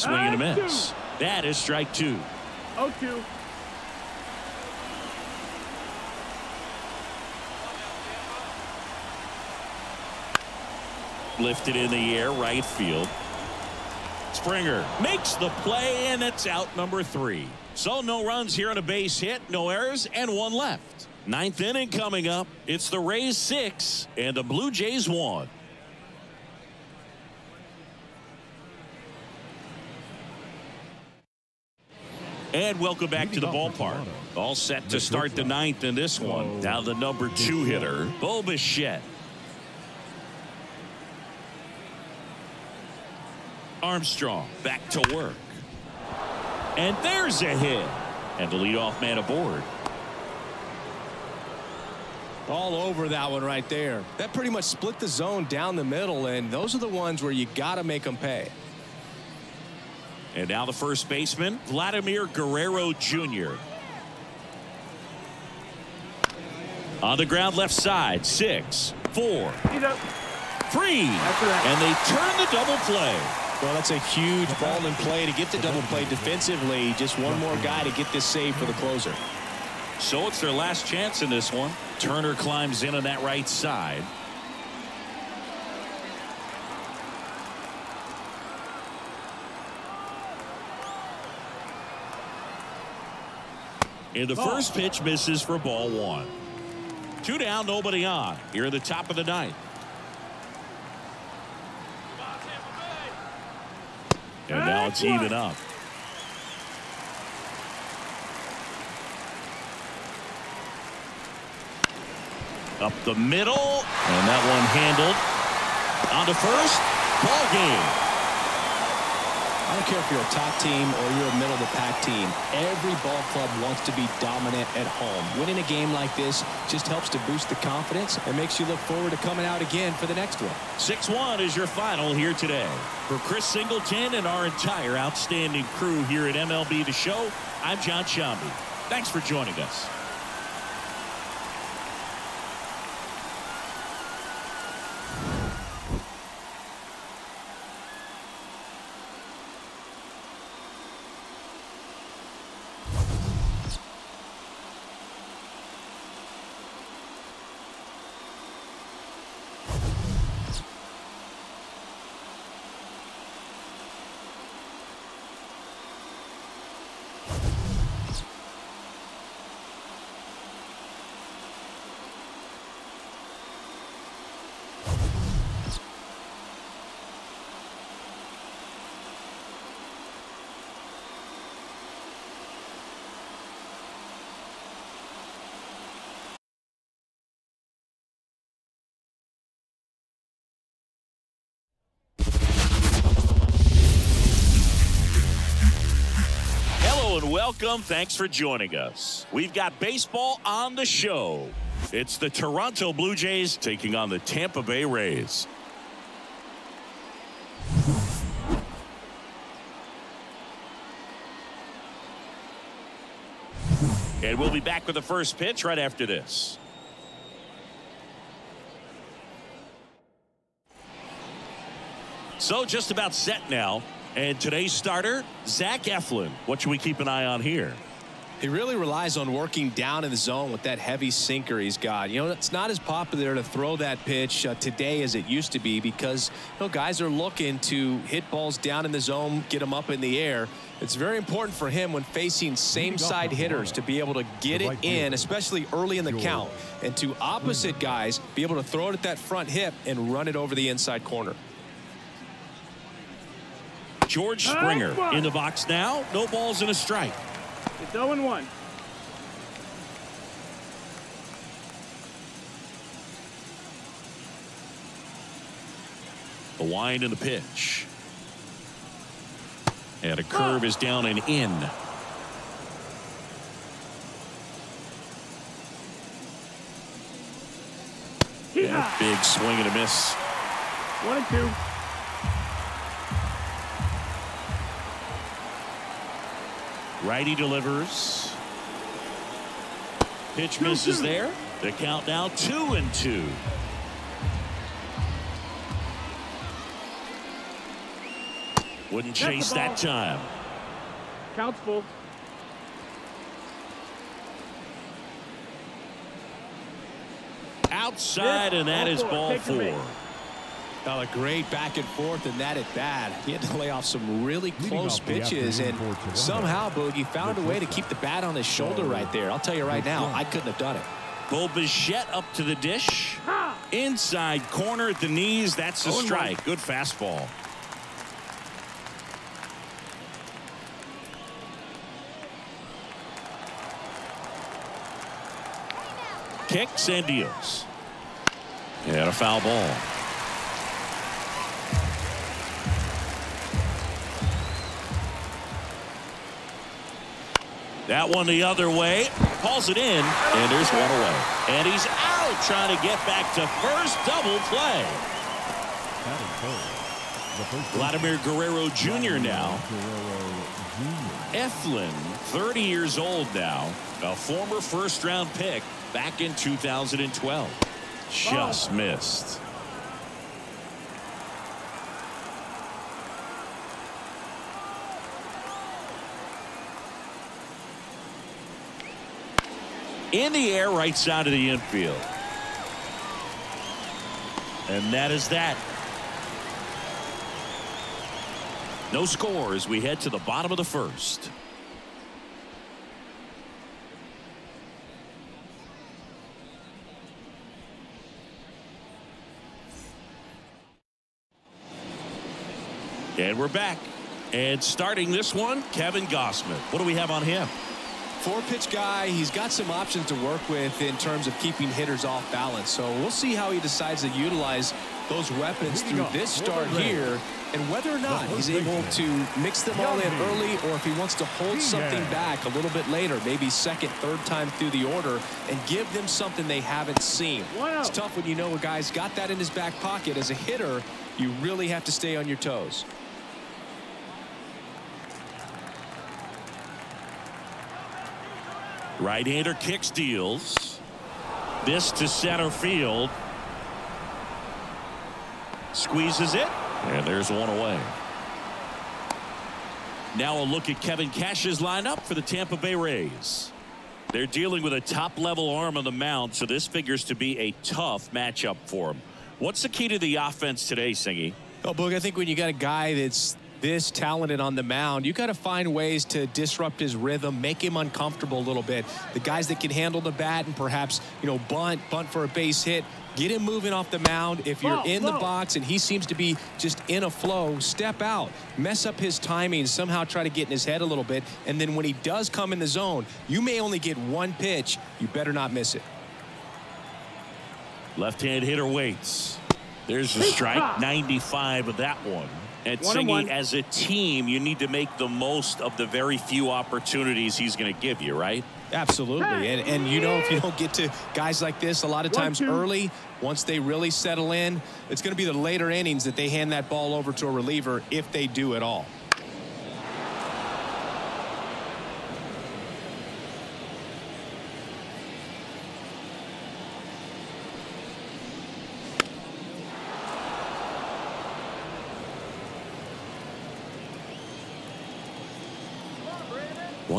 Swing and a miss. That is strike two. 0-2. Lifted in the air, right field. Springer makes the play, and it's out number three. So no runs here on a base hit, no errors, and one left. Ninth inning coming up. It's the Rays six and the Blue Jays one. And welcome back to the ballpark. All set to start the ninth in this one. Now the number two hitter, Bo Bichette. Armstrong back to work. And there's a hit. And the leadoff man aboard. All over that one right there. That pretty much split the zone down the middle, and those are the ones where you got to make them pay. And now the first baseman, Vladimir Guerrero Jr. On the ground left side, six, four, He's up. three. After that. And they turn the double play. Well, that's a huge ball in play to get the double play defensively. Just one more guy to get this save for the closer. So it's their last chance in this one. Turner climbs in on that right side. And the first pitch misses for ball one. Two down, nobody on. Here at the top of the ninth. And now it's even up. Up the middle, and that one handled. On to first, ball game. I don't care if you're a top team or you're a middle of the pack team. Every ball club wants to be dominant at home. Winning a game like this just helps to boost the confidence and makes you look forward to coming out again for the next one. 6-1 is your final here today. For Chris Singleton and our entire outstanding crew here at MLB The Show, I'm Jon Sciambi. Thanks for joining us. welcome. Thanks for joining us. We've got baseball on the show. It's the Toronto Blue Jays taking on the Tampa Bay Rays. And we'll be back with the first pitch right after this. So just about set now. And today's starter, Zach Eflin. What should we keep an eye on here? He really relies on working down in the zone with that heavy sinker he's got. You know, it's not as popular to throw that pitch uh, today as it used to be because you know, guys are looking to hit balls down in the zone, get them up in the air. It's very important for him when facing same side hitters to be able to get it in, especially early in the count, and to opposite guys be able to throw it at that front hip and run it over the inside corner. George Springer in the box now. No balls and a strike. It's 0 and 1. The wind and the pitch. And a curve is down and in. A big swing and a miss. 1 and 2. Righty delivers. Pitch misses there. The count now two and two. Wouldn't chase that time. Counts full. Outside, and that is Ball is four. ball Take the make. four. Oh, a great back and forth and that at bat. He had to lay off some really close off pitches and afternoon for Toronto, somehow Boogie found a way to keep the bat on his shoulder right there. I'll tell you right now, I couldn't have done it. Bo Bichette up to the dish. Inside corner at the knees. That's a Oh, and one. strike. Good fastball. Kicks and deals. And a foul ball. That one the other way. Calls it in. And there's one away. And he's out trying to get back to first double play. Vladimir Guerrero Jr. now. Eflin, 30 years old now. A former first round pick back in 2012. Just missed. In the air, right side of the infield. And that is that. No score as we head to the bottom of the first. And we're back. And starting this one, Kevin Gausman. What do we have on him? Four pitch guy, he's got some options to work with in terms of keeping hitters off balance. So we'll see how he decides to utilize those weapons through this start here and whether or not he's able to mix them all in early or if he wants to hold something back a little bit later, maybe second, third time through the order and give them something they haven't seen. It's tough when you know a guy's got that in his back pocket. As a hitter, you really have to stay on your toes. Right-hander kicks deals. This to center field. Squeezes it. And there's one away. Now a look at Kevin Cash's lineup for the Tampa Bay Rays. They're dealing with a top-level arm on the mound, so this figures to be a tough matchup for them. What's the key to the offense today, Singy? Oh, Boog, I think when you got a guy that's this talented on the mound, you got to find ways to disrupt his rhythm, make him uncomfortable a little bit. The guys that can handle the bat and perhaps, you know, bunt, bunt for a base hit, get him moving off the mound. If you're Ball, in the box and he seems to be just in a flow, step out, mess up his timing, somehow try to get in his head a little bit. And then when he does come in the zone, you may only get one pitch. You better not miss it. Left-hand hitter waits. There's the strike, 95 of that one. And One and Singy, as a team, you need to make the most of the very few opportunities he's going to give you, right? Absolutely. And, and you know, if you don't get to guys like this a lot of times two. early, once they really settle in, it's going to be the later innings that they hand that ball over to a reliever if they do at all.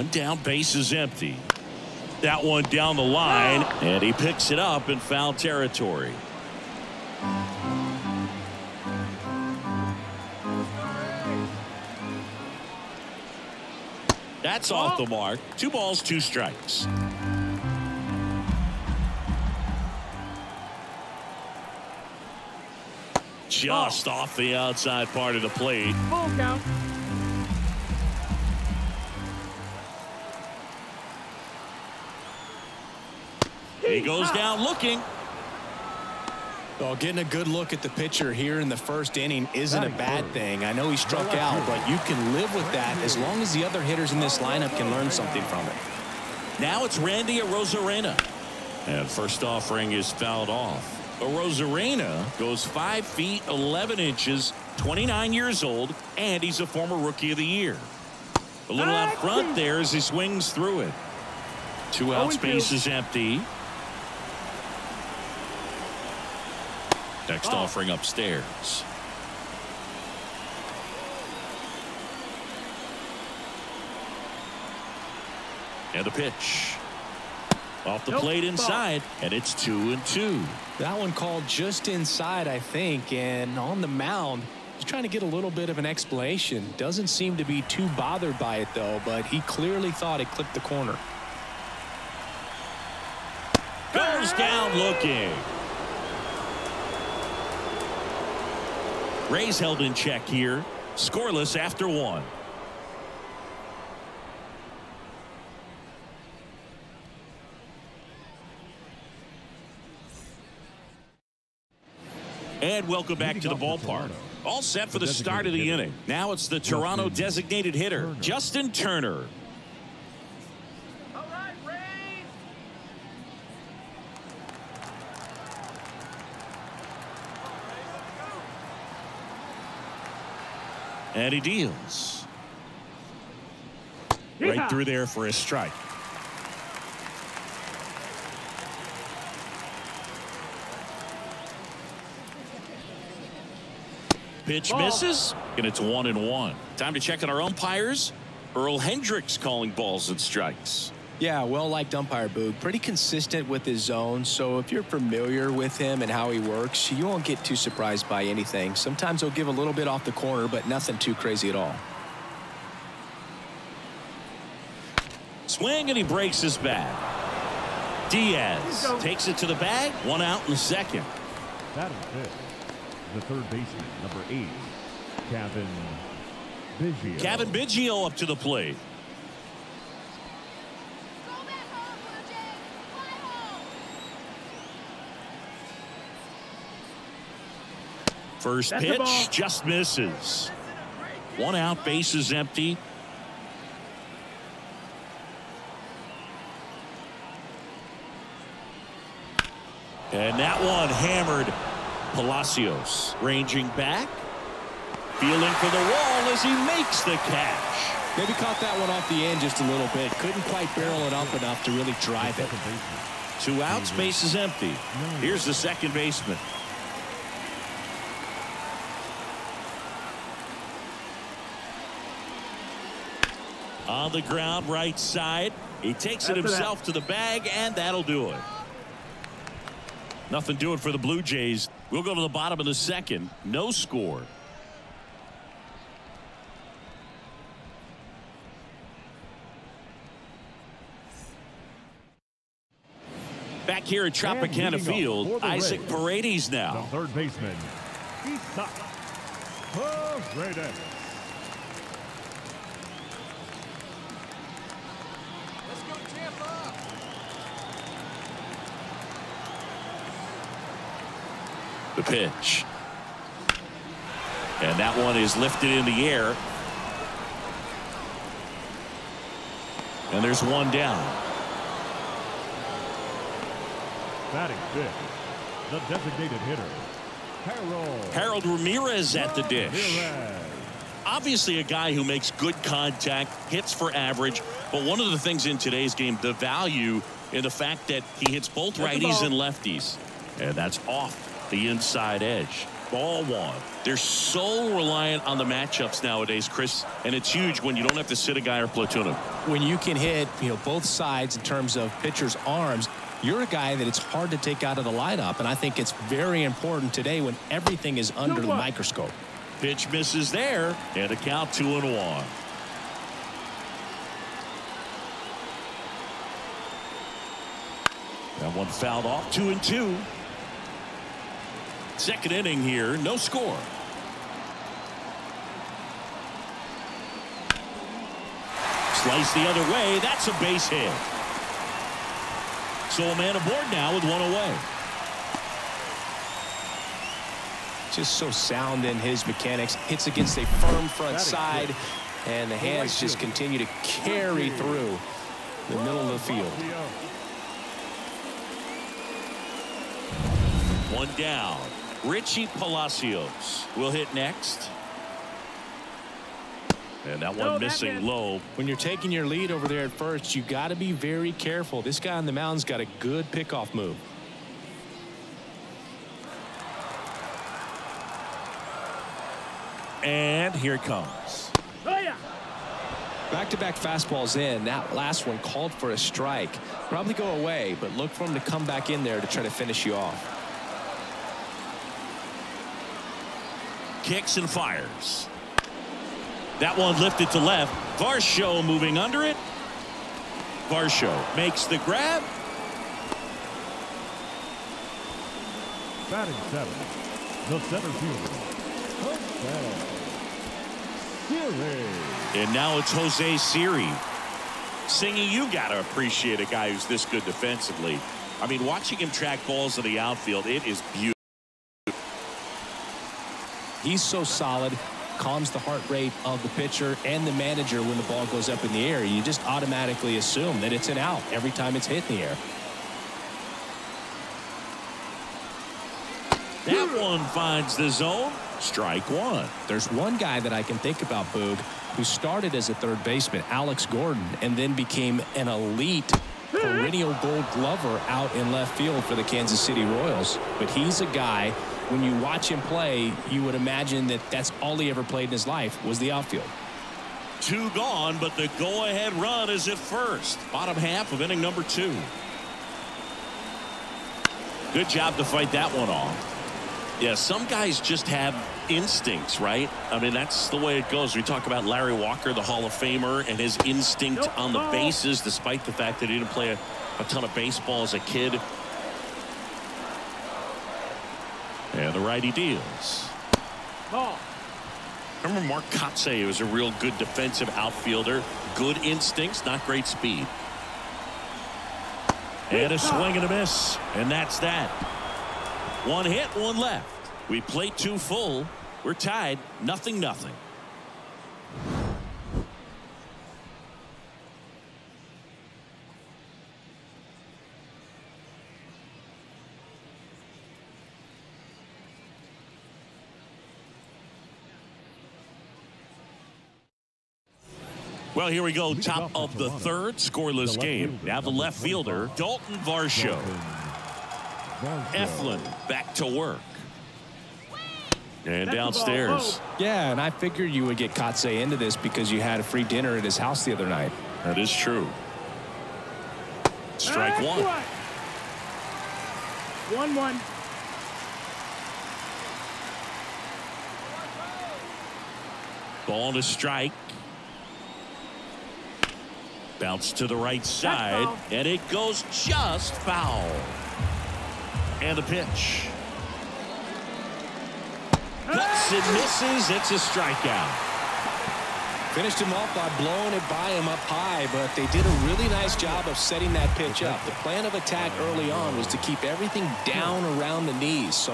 One down, base is empty. That one down the line, and he picks it up in foul territory. That's oh. off the mark. Two balls, two strikes. Just oh. off the outside part of the plate. Full count. He goes down looking. Well, getting a good look at the pitcher here in the first inning isn't a bad thing. I know he struck out, but you can live with that as long as the other hitters in this lineup can learn something from it. Now it's Randy Arozarena. And first offering is fouled off. Arozarena goes 5 feet 11 inches, 29 years old, and he's a former Rookie of the Year. A little out front there as he swings through it. Two out, 0-2. is empty. Next oh. offering upstairs. And the pitch. Off the Nope, plate ball. inside, and it's two and two. That one called just inside, I think, and on the mound, he's trying to get a little bit of an explanation. Doesn't seem to be too bothered by it, though, but he clearly thought it clipped the corner. Goes down looking. Rays held in check here. Scoreless after one. And welcome back to the Leading off for ballpark. All set for The start of the inning. Now it's the Toronto designated hitter, Justin Turner. All right, Rays. And he deals. Right through there for a strike. Pitch misses, and it's one and one. Time to check on our umpires. Earl Hendricks calling balls and strikes. Yeah, well liked umpire Boog. Pretty consistent with his zone. So if you're familiar with him and how he works, you won't get too surprised by anything. Sometimes he'll give a little bit off the corner, but nothing too crazy at all. Swing and he breaks his bat. Diaz takes it to the bag. One out in second. That is fifth, the third baseman, number eight, Cavan Biggio. Cavan Biggio up to the plate. Go back home, Blue Jays. Fly home. First That's pitch just misses. One out, base is empty. And that one hammered Palacios. Ranging back. Feeling for the wall as he makes the catch. Maybe caught that one off the end just a little bit. Couldn't quite barrel it up enough to really drive it. Two outs, base is empty. Here's the second baseman. On the ground, right side. He takes it After that. himself to the bag, and that'll do it. Nothing doing for the Blue Jays. We'll go to the bottom of the second. No score. Back here at Tropicana Field, Isaac Rays. Paredes the now. third baseman, Isaac Paredes. The pitch. And that one is lifted in the air. And there's one down. Batting fifth, the designated hitter, Harold Harold Ramirez at the dish. Ramirez. Obviously a guy who makes good contact, hits for average, but one of the things in today's game, the value in the fact that he hits both righties and lefties. And that's off the inside edge. Ball one. They're so reliant on the matchups nowadays, Chris, and it's huge when you don't have to sit a guy or platoon him. When you can hit, you know, both sides in terms of pitcher's arms, you're a guy that it's hard to take out of the lineup, and I think it's very important today when everything is under the microscope. Pitch misses there, and a count two and one. That one fouled off two and two. Second inning here, no score. Slice the other way. That's a base hit. So a man aboard now with one away. Just so sound in his mechanics. Hits against a firm front side, and the hands just continue to carry through the middle of the field. One down. Richie Palacios will hit next. And that one missing low. When you're taking your lead over there at first, you got to be very careful. This guy on the mound's got a good pickoff move. And here it comes. Oh, Back-to-back fastballs in. That last one called for a strike. Probably go away, but look for him to come back in there to try to finish you off. Kicks and fires. That one lifted to left. Varsho moving under it. Varsho makes the grab. Batting seven, the center fielder, Jose. And now it's Jose Siri. Singing, you got to appreciate a guy who's this good defensively. I mean, watching him track balls in the outfield, it is beautiful. He's so solid, calms the heart rate of the pitcher and the manager when the ball goes up in the air. You just automatically assume that it's an out every time it's hit in the air. That one finds the zone. Strike one. There's one guy that I can think about, Boog, who started as a third baseman, Alex Gordon, and then became an elite perennial gold glover out in left field for the Kansas City Royals. But he's a guy, when you watch him play, you would imagine that that's all he ever played in his life was the outfield. Two gone, but the go-ahead run is at first. Bottom half of inning number two. Good job to fight that one off. Yeah, some guys just have instincts, right? I mean, that's the way it goes. We talk about Larry Walker, the Hall of Famer, and his instinct on the bases, despite the fact that he didn't play a, a ton of baseball as a kid. And the righty deals. Remember Mark Kotsay was a real good defensive outfielder. Good instincts, not great speed. And a swing and a miss. And that's that. One hit, one left. We played two full. We're tied, nothing, nothing. Well, here we go. Top of the third, scoreless game. Now the left fielder, Dalton Varsho. Eflin back to work. And downstairs. Oh. Yeah, and I figured you would get Kotsay into this because you had a free dinner at his house the other night. That is true. Strike one. One one. Ball to strike. Bounce to the right side. And it goes just foul. And the pitch. Cuts and misses. It's a strikeout. Finished him off by blowing it by him up high, but they did a really nice job of setting that pitch up. The plan of attack early on was to keep everything down around the knees, so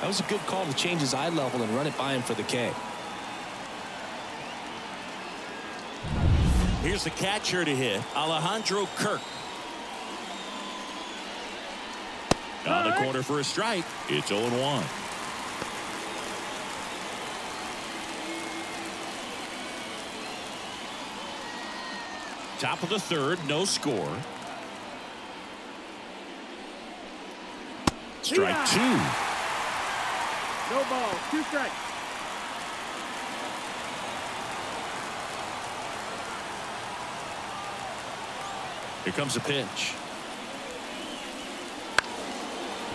that was a good call to change his eye level and run it by him for the K. Here's the catcher to hit. Alejandro Kirk. On the corner for a strike. It's 0-1. Top of the third, no score. Strike two. No ball. Two strikes. Here comes a pitch.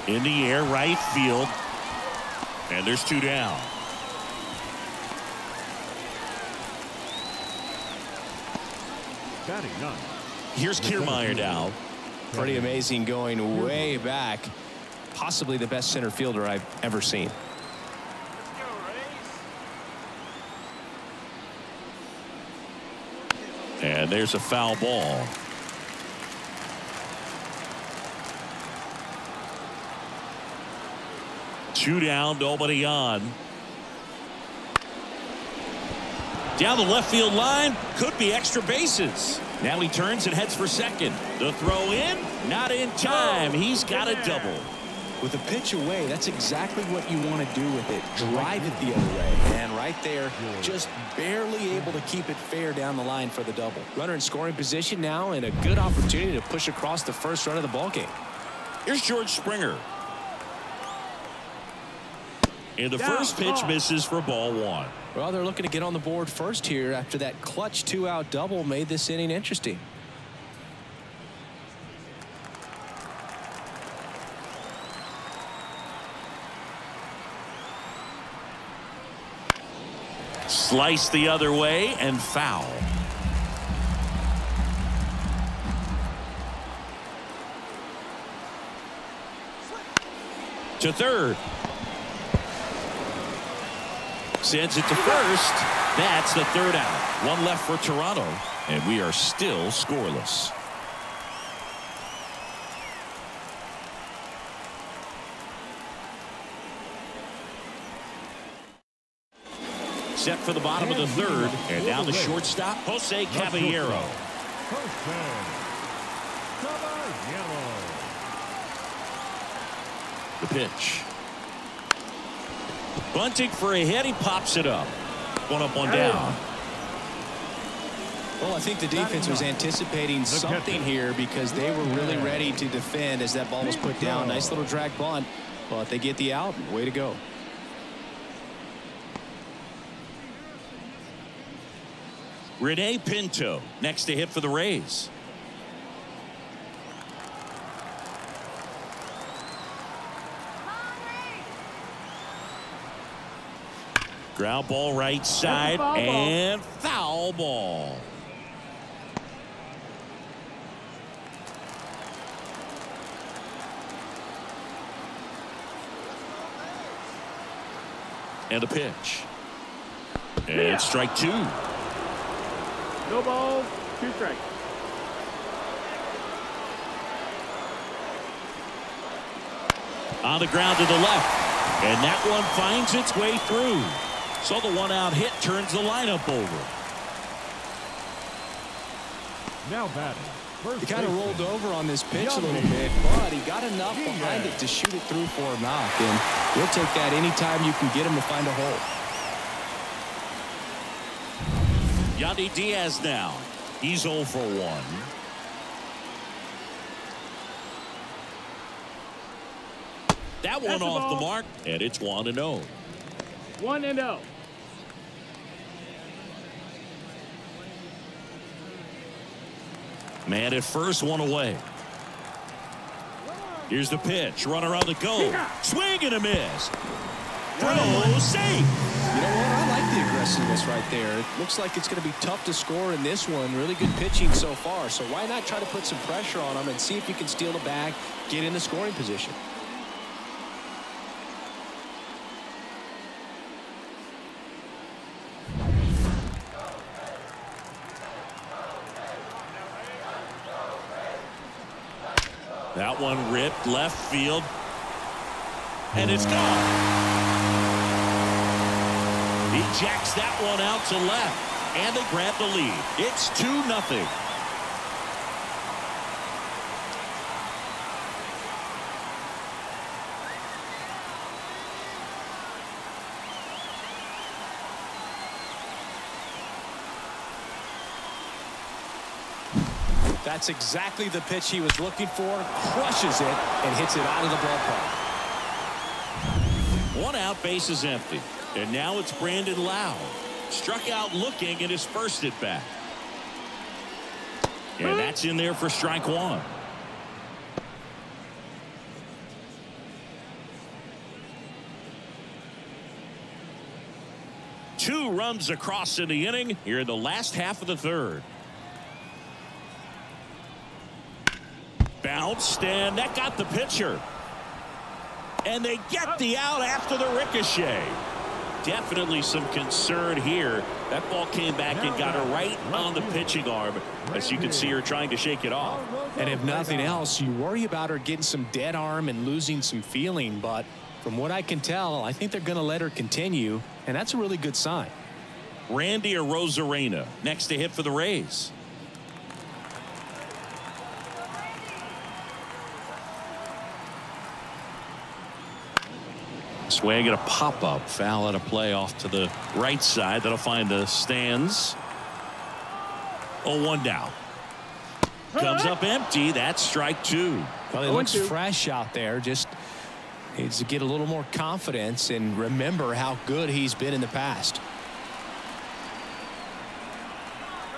In the air, right field. And there's two down. Batting ninth. Here's Kiermaier now. Pretty amazing going way back. Possibly the best center fielder I've ever seen. And there's a foul ball. Two down, nobody on. Down the left field line, could be extra bases. Now he turns and heads for second. The throw in, not in time. He's got a double. With a pitch away, that's exactly what you want to do with it. Drive it the other way. And right there, just barely able to keep it fair down the line for the double. Runner in scoring position now and a good opportunity to push across the first run of the ball game. Here's George Springer. And the Down, first pitch misses for ball one. Well, they're looking to get on the board first here after that clutch two-out double made this inning interesting. Slice the other way and foul. To third. Sends it to first. That's the third out. One left for Toronto. And we are still scoreless. Set for the bottom of the third. And now the shortstop, Jose Caballero. The pitch. Bunting for a hit. He pops it up. One up, one down. Well, I think the defense was anticipating something here because they were really ready to defend as that ball was put down. Nice little drag bunt, but they get the out. Way to go. Rene Pinto next to hit for the Rays. Ground ball right side foul ball. and foul ball. And a pitch. And strike two. No balls. Two strikes. On the ground to the left. And that one finds its way through. So the one out hit turns the lineup over. Now batting. First He kind of rolled over on this pitch a little bit, but he got enough behind it to shoot it through for a knock. And we'll take that anytime you can get him to find a hole. Yandy Diaz now. He's 0 for 1. That one That's off the ball. mark, and it's 1 and oh. 0. One and oh. Man at first, one away. Here's the pitch. Runner on the go. Swing and a miss. Throw safe. You know what? I like the aggressiveness right there. It looks like it's going to be tough to score in this one. Really good pitching so far. So why not try to put some pressure on him and see if you can steal the bag, get in the scoring position. That one ripped left field. And it's gone. He jacks that one out to left. And they grab the lead. It's 2 nothing. That's exactly the pitch he was looking for. Crushes it and hits it out of the ballpark. One out base is empty. And now it's Brandon Lowe. Struck out looking at his first at bat. And that's in there for strike one. Two runs across in the inning here in the last half of the third. Bounced and that got the pitcher. And they get the out after the ricochet. Definitely some concern here. That ball came back and got her right on the pitching arm. As you can see her trying to shake it off. And if nothing else, you worry about her getting some dead arm and losing some feeling. But from what I can tell, I think they're going to let her continue. And that's a really good sign. Randy Arozarena next to hit for the Rays. Swing at a pop up foul at a play off to the right side that'll find the stands. Oh, one down. Comes up empty. That's strike two. Well, he looks two. fresh out there. Just needs to get a little more confidence and remember how good he's been in the past.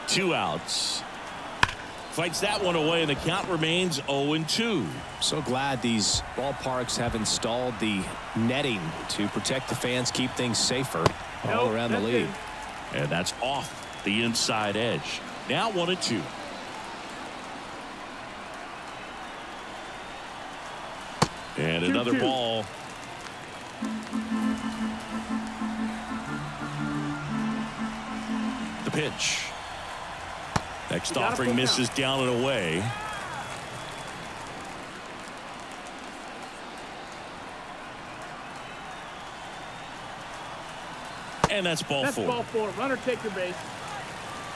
Two outs. Fights that one away, and the count remains 0 2. So glad these ballparks have installed the netting to protect the fans, keep things safer all Nope, around the league. in. And that's off the inside edge. Now 1-2. And another 2-2. ball. The pitch. Next You offering misses down and away. And that's ball That's four. ball four. Runner take your base.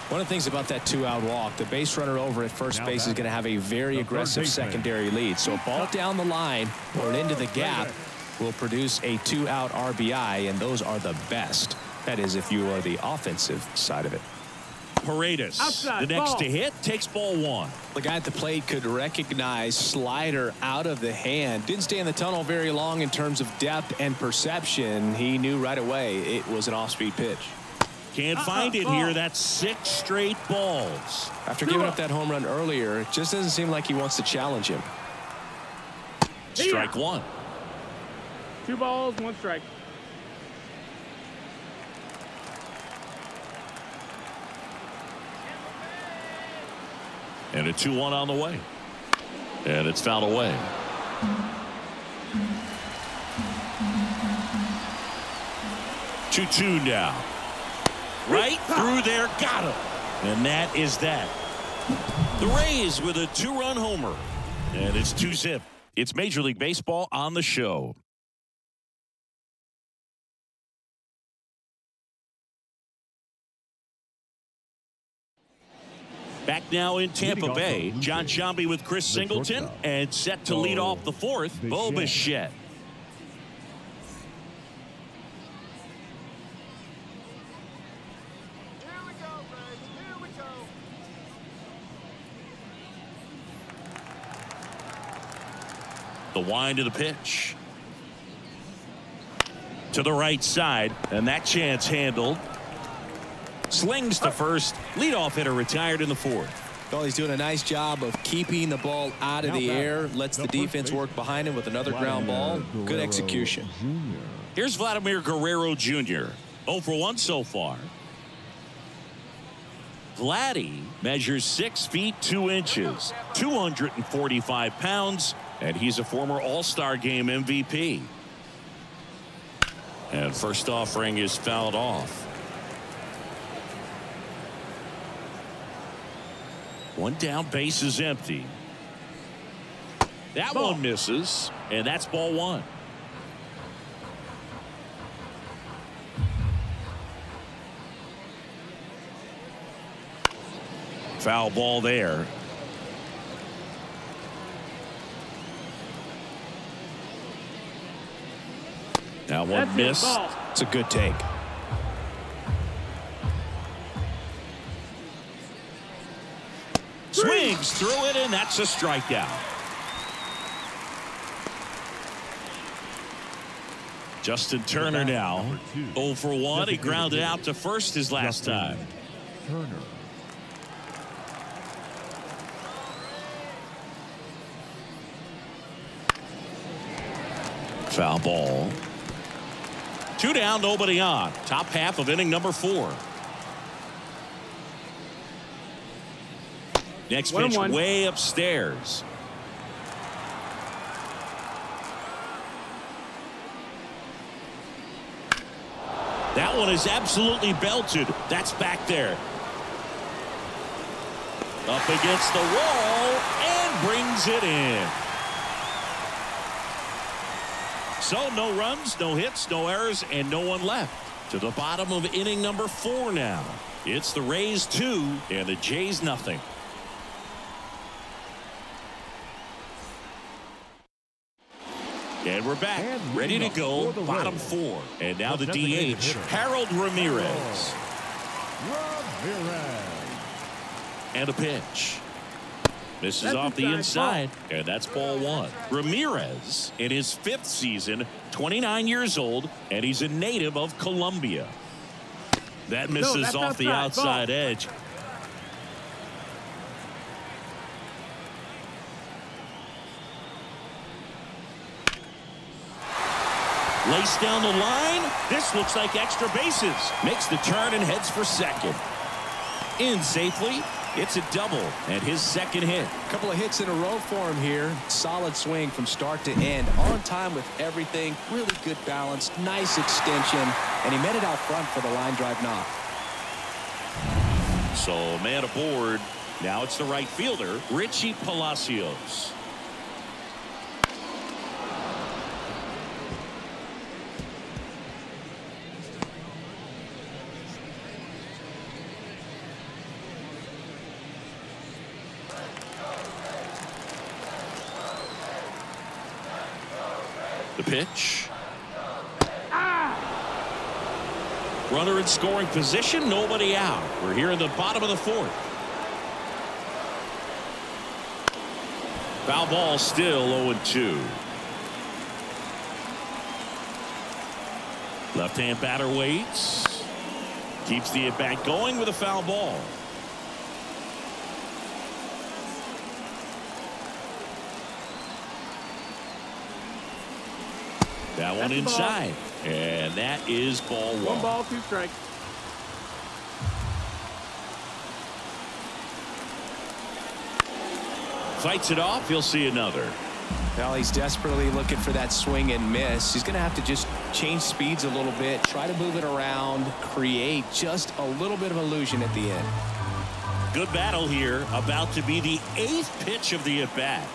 One of the things about that two-out walk, the base runner over at first Now base is going to have a very aggressive baseman. secondary lead. So a ball down the line or an into the gap will produce a two-out RBI, and those are the best. That is if you are the offensive side of it. Paredes, Outside, the next ball. to hit, takes ball one. The guy at the plate could recognize slider out of the hand. Didn't stay in the tunnel very long in terms of depth and perception. He knew right away it was an off-speed pitch. Can't Uh-uh, find it ball. here. That's six straight balls. After giving up that home run earlier, it just doesn't seem like he wants to challenge him. Strike one. Two balls, one strike. And a 2 1 on the way. And it's fouled away. Two two now. Right through there, got him. And that is that. The Rays with a two run homer. And it's two zip. It's Major League Baseball on the show. Back now in Tampa Bay, John Jays, Sciambi with Chris Singleton and set to lead off the fourth, Bo Bichette. Bichette. Here we go, Braves. Here we go. The wind of the pitch. To the right side, and that chance handled. Slings to first. Leadoff hitter retired in the fourth. Well, he's doing a nice job of keeping the ball out of the air, lets the defense work behind him with another ground ball. Uh, Good execution. Here's Vladimir Guerrero Jr. 0 for 1 so far. Vladdy measures 6 feet 2 inches, 245 pounds, and he's a former All Star Game MVP. And first offering is fouled off. One down, base is empty. That Ball. one misses, and that's ball one. Foul ball there. That one missed. It's a good take. Swings through it, and that's a strikeout. Justin Turner now. Number 0 for 1. He grounded out to first his last time. Turner. Foul ball. Two down, nobody on. Top half of inning number four. Next One pitch one. way upstairs. That one is absolutely belted. That's back there. Up against the wall and brings it in. So no runs, no hits, no errors, and no one left. To the bottom of inning number four now. It's the Rays two and the Jays nothing. And we're back, And ready to go, off for the bottom Rays, four. And now the the DH. Harold Ramirez. Ramirez. And a pitch. Misses That's off the inside inside, and that's ball one. Ramirez, in his fifth season, 29 years old, and he's a native of Colombia. That misses that's off the outside. Ball. outside edge. Lace down the line. This looks like extra bases. Makes the turn and heads for second. In safely. It's a double and his second hit. A couple of hits in a row for him here. Solid swing from start to end. On time with everything. Really good balance. Nice extension. And he met it out front for the line drive knock. So man aboard. Now it's the right fielder, Richie Palacios. Pitch. Runner in scoring position, nobody out. We're here in the bottom of the fourth. Foul ball still 0-2. Left-hand batter waits. Keeps the at-bat going with a foul ball. That one That's the inside. And that is ball one. One ball, two strikes. Fights it off. He'll see another. Well, he's desperately looking for that swing and miss. He's going to have to just change speeds a little bit, try to move it around, create just a little bit of illusion at the end. Good battle here. About to be the eighth pitch of the at-bat.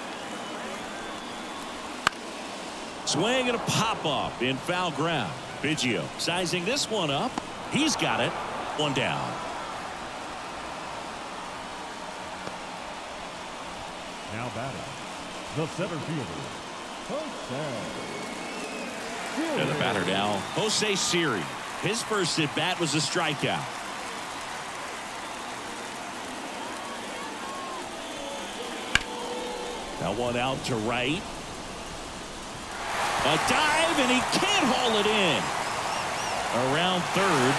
Swing and a pop-up in foul ground. Biggio sizing this one up. He's got it. One down. Now batting. The center fielder. Jose. And the batter now, Jose Siri. His first at bat was a strikeout. That one out to right. A dive, and he can't haul it in. Around third.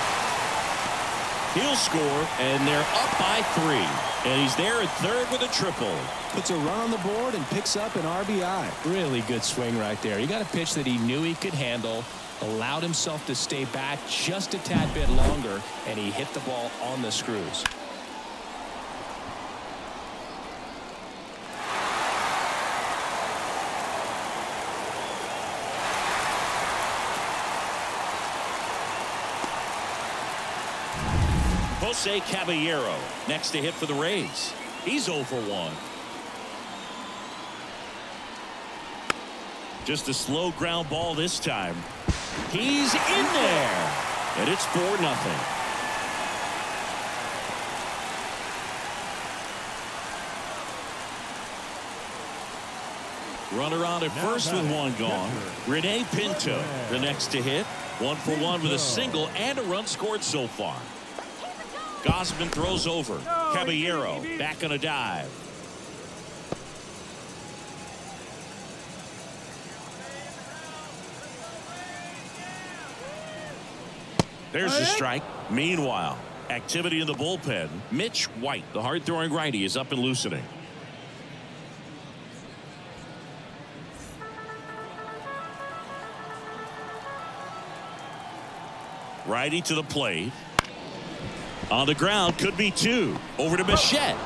He'll score, and they're up by three. And he's there at third with a triple. Puts a run on the board and picks up an RBI. Really good swing right there. He got a pitch that he knew he could handle, allowed himself to stay back just a tad bit longer, and he hit the ball on the screws. Jose Caballero next to hit for the Rays. He's 0 for 1. Just a slow ground ball this time. He's in there. And it's 4 nothing. Runner on at first with one gone. Rene Pinto the next to hit. One for one with a single and a run scored so far. Gausman throws over. Caballero back on a dive. There's the strike. Meanwhile, activity in the bullpen. Mitch White, the hard throwing righty, is up and loosening. Righty to the plate. On the ground could be two. Over to Bichette.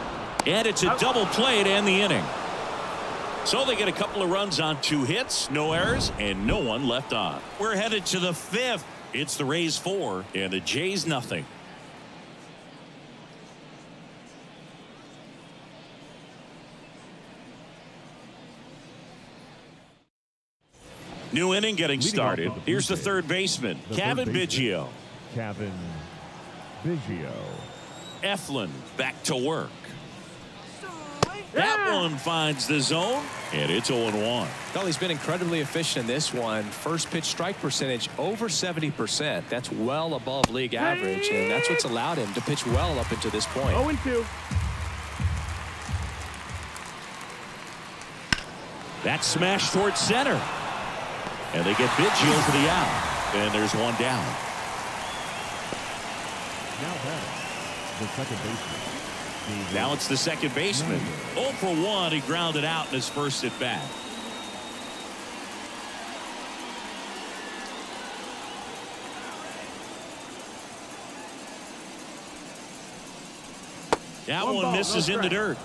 And it's a double play to end the inning. So they get a couple of runs on two hits, no errors, and no one left on. We're headed to the fifth. It's the Rays four and the Jays nothing. New inning getting started. Here's the third baseman, Cavan Biggio. Cavan Biggio. Eflin back to work. That Yeah. one finds the zone, and it's 0-1. Well, he's been incredibly efficient in this one. First pitch strike percentage over 70%. That's well above league average, and that's what's allowed him to pitch well up until this point. 0 and 2. That smash towards center. And they get Biggio for the out. And there's one down. Now the second baseman. Now it's the second baseman. 0 for 1. He grounded out in his first at bat. That One one ball, no misses in the dirt.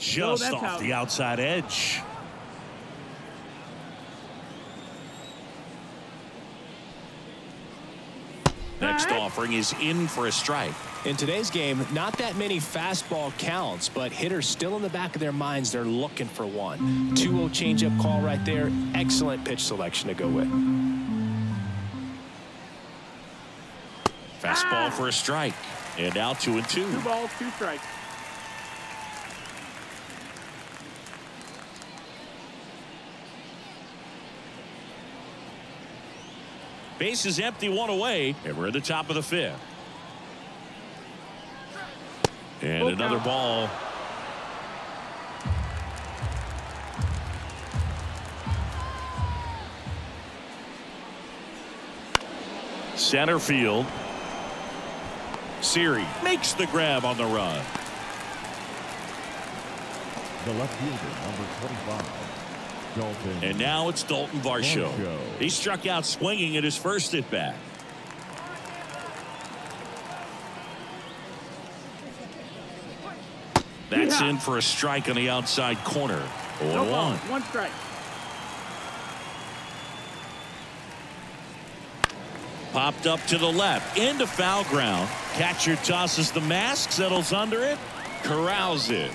Just that's off the outside edge. Next Alright. offering is in for a strike. In today's game, not that many fastball counts, but hitters still in the back of their minds, they're looking for one. 2-0 changeup call right there. Excellent pitch selection to go with. Fastball ah. for a strike. And now two and two. Two balls, two strikes. Base is empty, one away, and we're at the top of the fifth. And Full another count. ball. Center field. Siri makes the grab on the run. The left fielder, number 25, Dalton. And now it's Dalton Varsho. Varsho. He struck out swinging at his first at bat. That's Yeah. in for a strike on the outside corner. 0 No 1. one strike. Popped up to the left into foul ground. Catcher tosses the mask, settles under it, corrals it.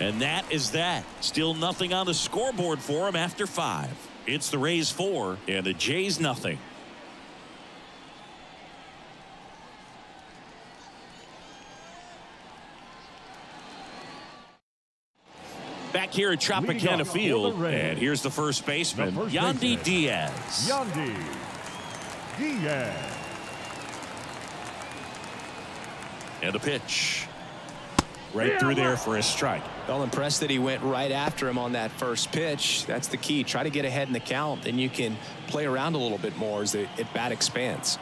And that is that. Still nothing on the scoreboard for him after five. It's the Rays four and the Jays nothing. Back here at Tropicana Field, and here's the first baseman, The first Yandy baseman. Diaz. Yandy Diaz. And a pitch. Right through there for a strike. Well impressed that he went right after him on that first pitch. That's the key. Try to get ahead in the count. Then you can play around a little bit more as the at bat expands.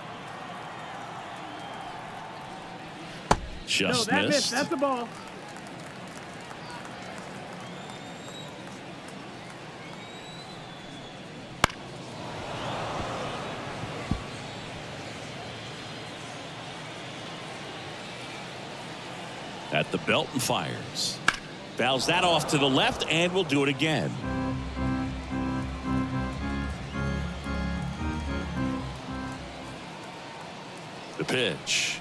No, Just that missed. missed. That's the ball. The belt and fires. Fouls that off to the left and will do it again. The pitch.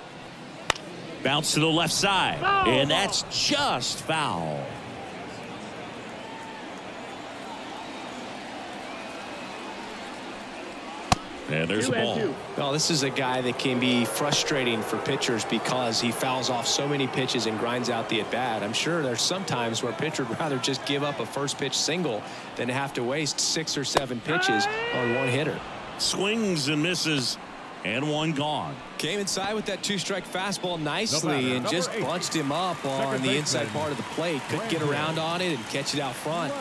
Bounce to the left side. And that's just foul. And there's Two a and ball. two. Well, this is a guy that can be frustrating for pitchers because he fouls off so many pitches and grinds out the at bat. I'm sure there's some times where a pitcher would rather just give up a first pitch single than have to waste six or seven pitches on one hitter. Swings and misses. And one gone. Came inside with that two strike fastball batter, nicely and number just eight. bunched him up on Second the inside baseman, part of the plate. Could get around on it and catch it out front.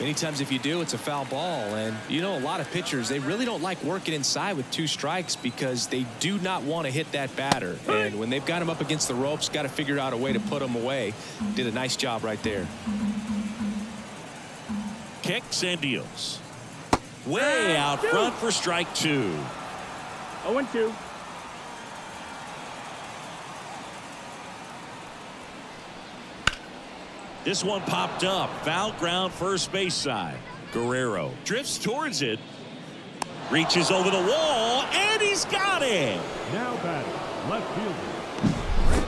Many times if you do, it's a foul ball. And you know, a lot of pitchers, they really don't like working inside with two strikes because they do not want to hit that batter. And when they've got him up against the ropes, got to figure out a way to put him away. Did a nice job right there. Kicks and deals. Way out front for strike two. 0 2. This one popped up. Foul ground first base side. Guerrero drifts towards it. Reaches over the wall and he's got it. Now batting, left fielder, Randy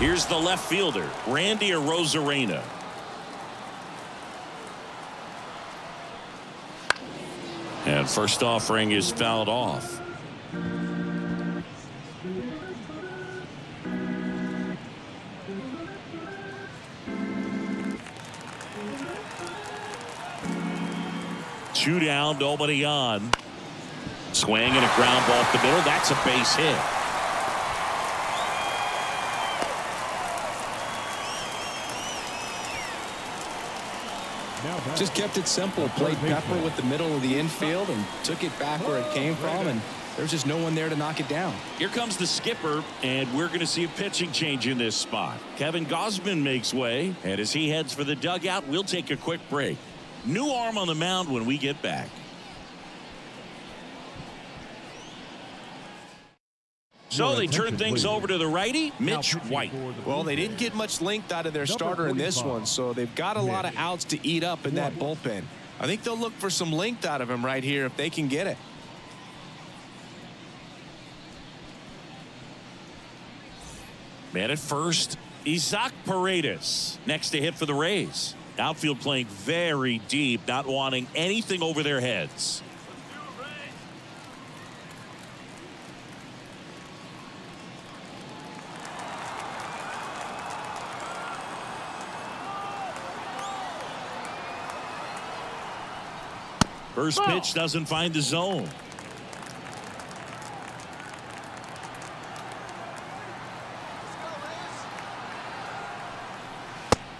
Arozarena. Here's the left fielder, Randy Arozarena. And first offering is fouled off. Two down, nobody on. Swing and a ground ball up the middle. That's a base hit. Just kept it simple. Played Pepper with the middle of the infield and took it back where it came from. And there's just no one there to knock it down. Here comes the skipper, and we're going to see a pitching change in this spot. Kevin Gausman makes way, and as he heads for the dugout, we'll take a quick break. New arm on the mound when we get back. So they turn things over to the righty, Mitch White. Well, they didn't get much length out of their starter in this one, so they've got a lot of outs to eat up in that bullpen. I think they'll look for some length out of him right here if they can get it. Man at first, Isaac Paredes. Next to hit for the Rays. Outfield playing very deep, not wanting anything over their heads. First pitch doesn't find the zone.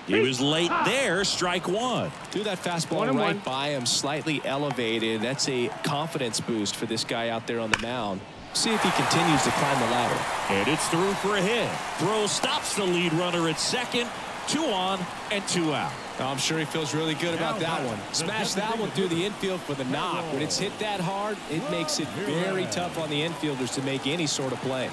He was late ah. there, strike one. Threw that fastball One right one. by him, slightly elevated. That's a confidence boost for this guy out there on the mound. See if he continues to climb the ladder. And it's through for a hit. Throw stops the lead runner at second. Two on and two out. I'm sure he feels really good about that one. Smash that one designated through the infield for the knock. When it's hit that hard, it makes it very tough on the infielders to make any sort of play.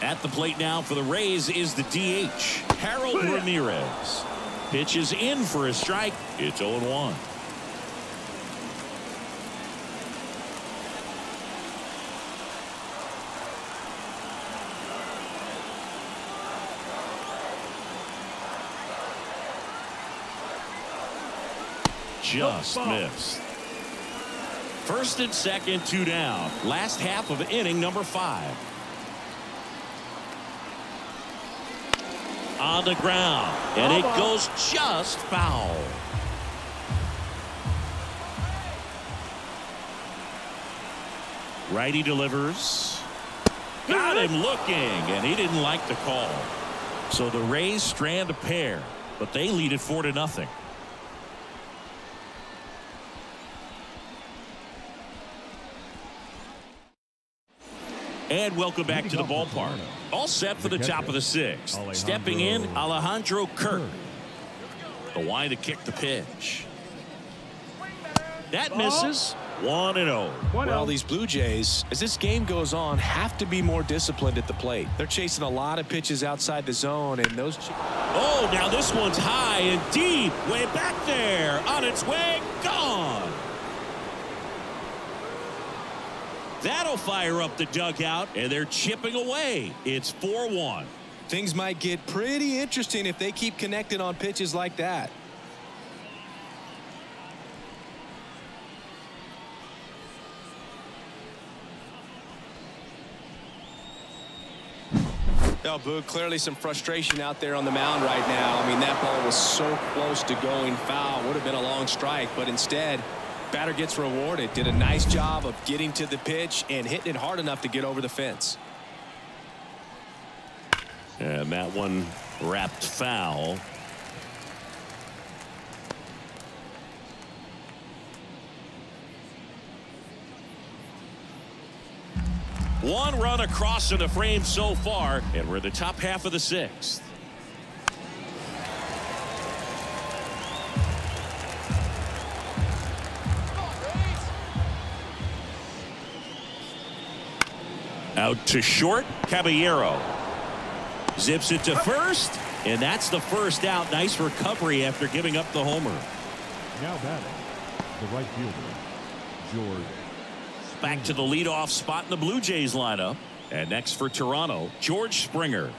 At the plate now for the Rays is the DH, Harold Ramirez. Pitches in for a strike. It's 0 Just missed. First and second, two down. Last half of inning number five. On the ground, and it goes just foul. Righty delivers. Got him looking, and he didn't like the call. So the Rays strand a pair, but they lead it four to nothing. And welcome back to the ballpark. All set for the top of the sixth. Stepping in, Alejandro Kirk. The wine to kick the pitch. That misses. 1 and 0. 1 Well, these Blue Jays, as this game goes on, have to be more disciplined at the plate. They're chasing a lot of pitches outside the zone, and those. Oh, now this one's high and deep. Way back there. On its way. Gone. That'll fire up the dugout, and they're chipping away. It's 4 1. Things might get pretty interesting if they keep connecting on pitches like that. Now, Boo, clearly some frustration out there on the mound right now. I mean, that ball was so close to going foul. Would have been a long strike, but instead, Batter gets rewarded. Did a nice job of getting to the pitch and hitting it hard enough to get over the fence. And that one wrapped foul. One run across in the frame so far, and we're the top half of the sixth. Out to short, Caballero. Zips it to first, and that's the first out. Nice recovery after giving up the homer. Now batting, the right fielder, George. Back to the leadoff spot in the Blue Jays lineup. And next for Toronto, George Springer.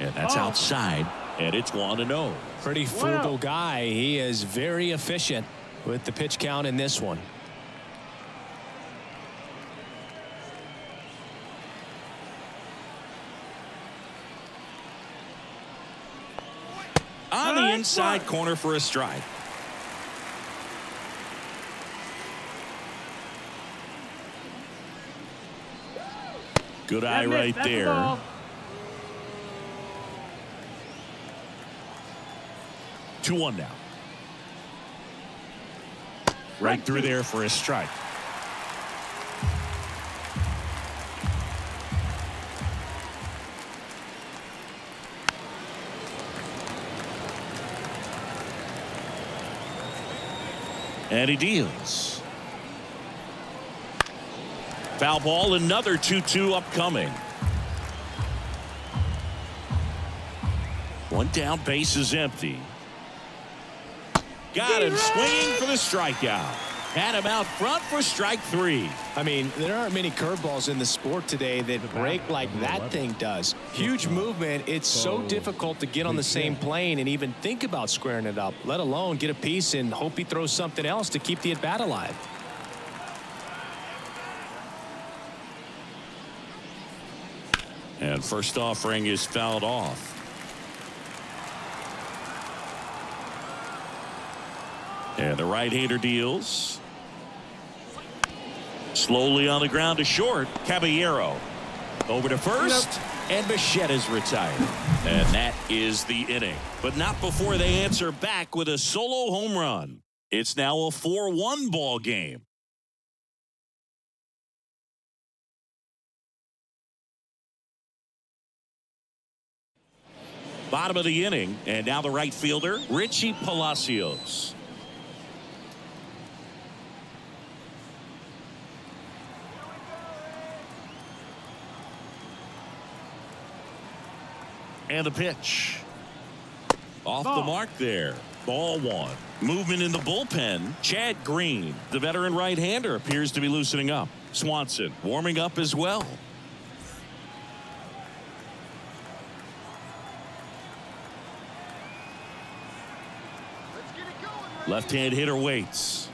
And that's Oh. outside, and it's 1 to 0. Pretty frugal guy. He is very efficient with the pitch count in this one. On the inside corner for a strike. Good eye right there. Two one now. Right through there for a strike. And he deals. Foul ball, another 2-2 upcoming. One down, base is empty. Got him swinging for the strikeout. Had him out front for strike three. I mean, there aren't many curveballs in the sport today that break like that thing does. Huge movement. It's so difficult to get on the same plane and even think about squaring it up, let alone get a piece and hope he throws something else to keep the at bat alive. And first offering is fouled off. And the right-hander deals. Slowly on the ground to short. Caballero. Over to first. And Bichette is retired. And that is the inning. But not before they answer back with a solo home run. It's now a 4-1 ball game. Bottom of the inning, and now the right fielder, Richie Palacios. And the pitch. Off the mark there. Ball one. Movement in the bullpen. Chad Green, the veteran right-hander, appears to be loosening up. Swanson warming up as well. Left-hand hitter waits.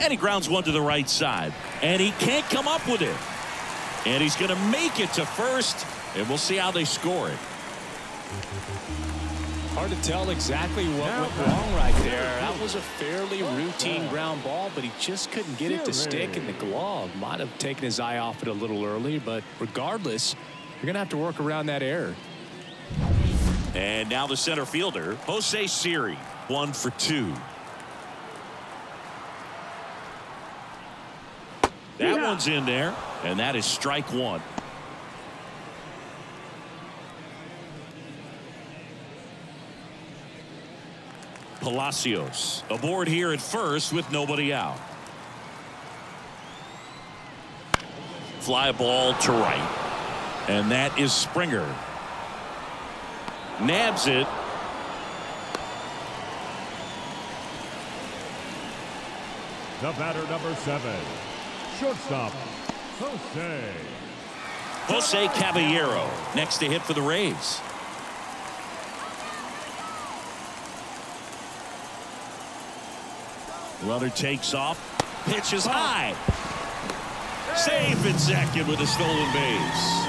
And he grounds one to the right side. And he can't come up with it. And he's going to make it to first. And we'll see how they score it. Hard to tell exactly what went wrong right there. That was a fairly routine ground ball, but he just couldn't get it to stick in the glove. Might have taken his eye off it a little early, but regardless, you're going to have to work around that error. And now the center fielder, Jose Siri, one for two. That Yeah. one's in there, and that is strike one. Palacios aboard here at first with nobody out. Fly ball to right. And that is Springer. Nabs it. The batter number seven, shortstop, Jose. Jose Caballero next to hit for the Rays. Runner takes off. Pitch is high. Safe in second with a stolen base.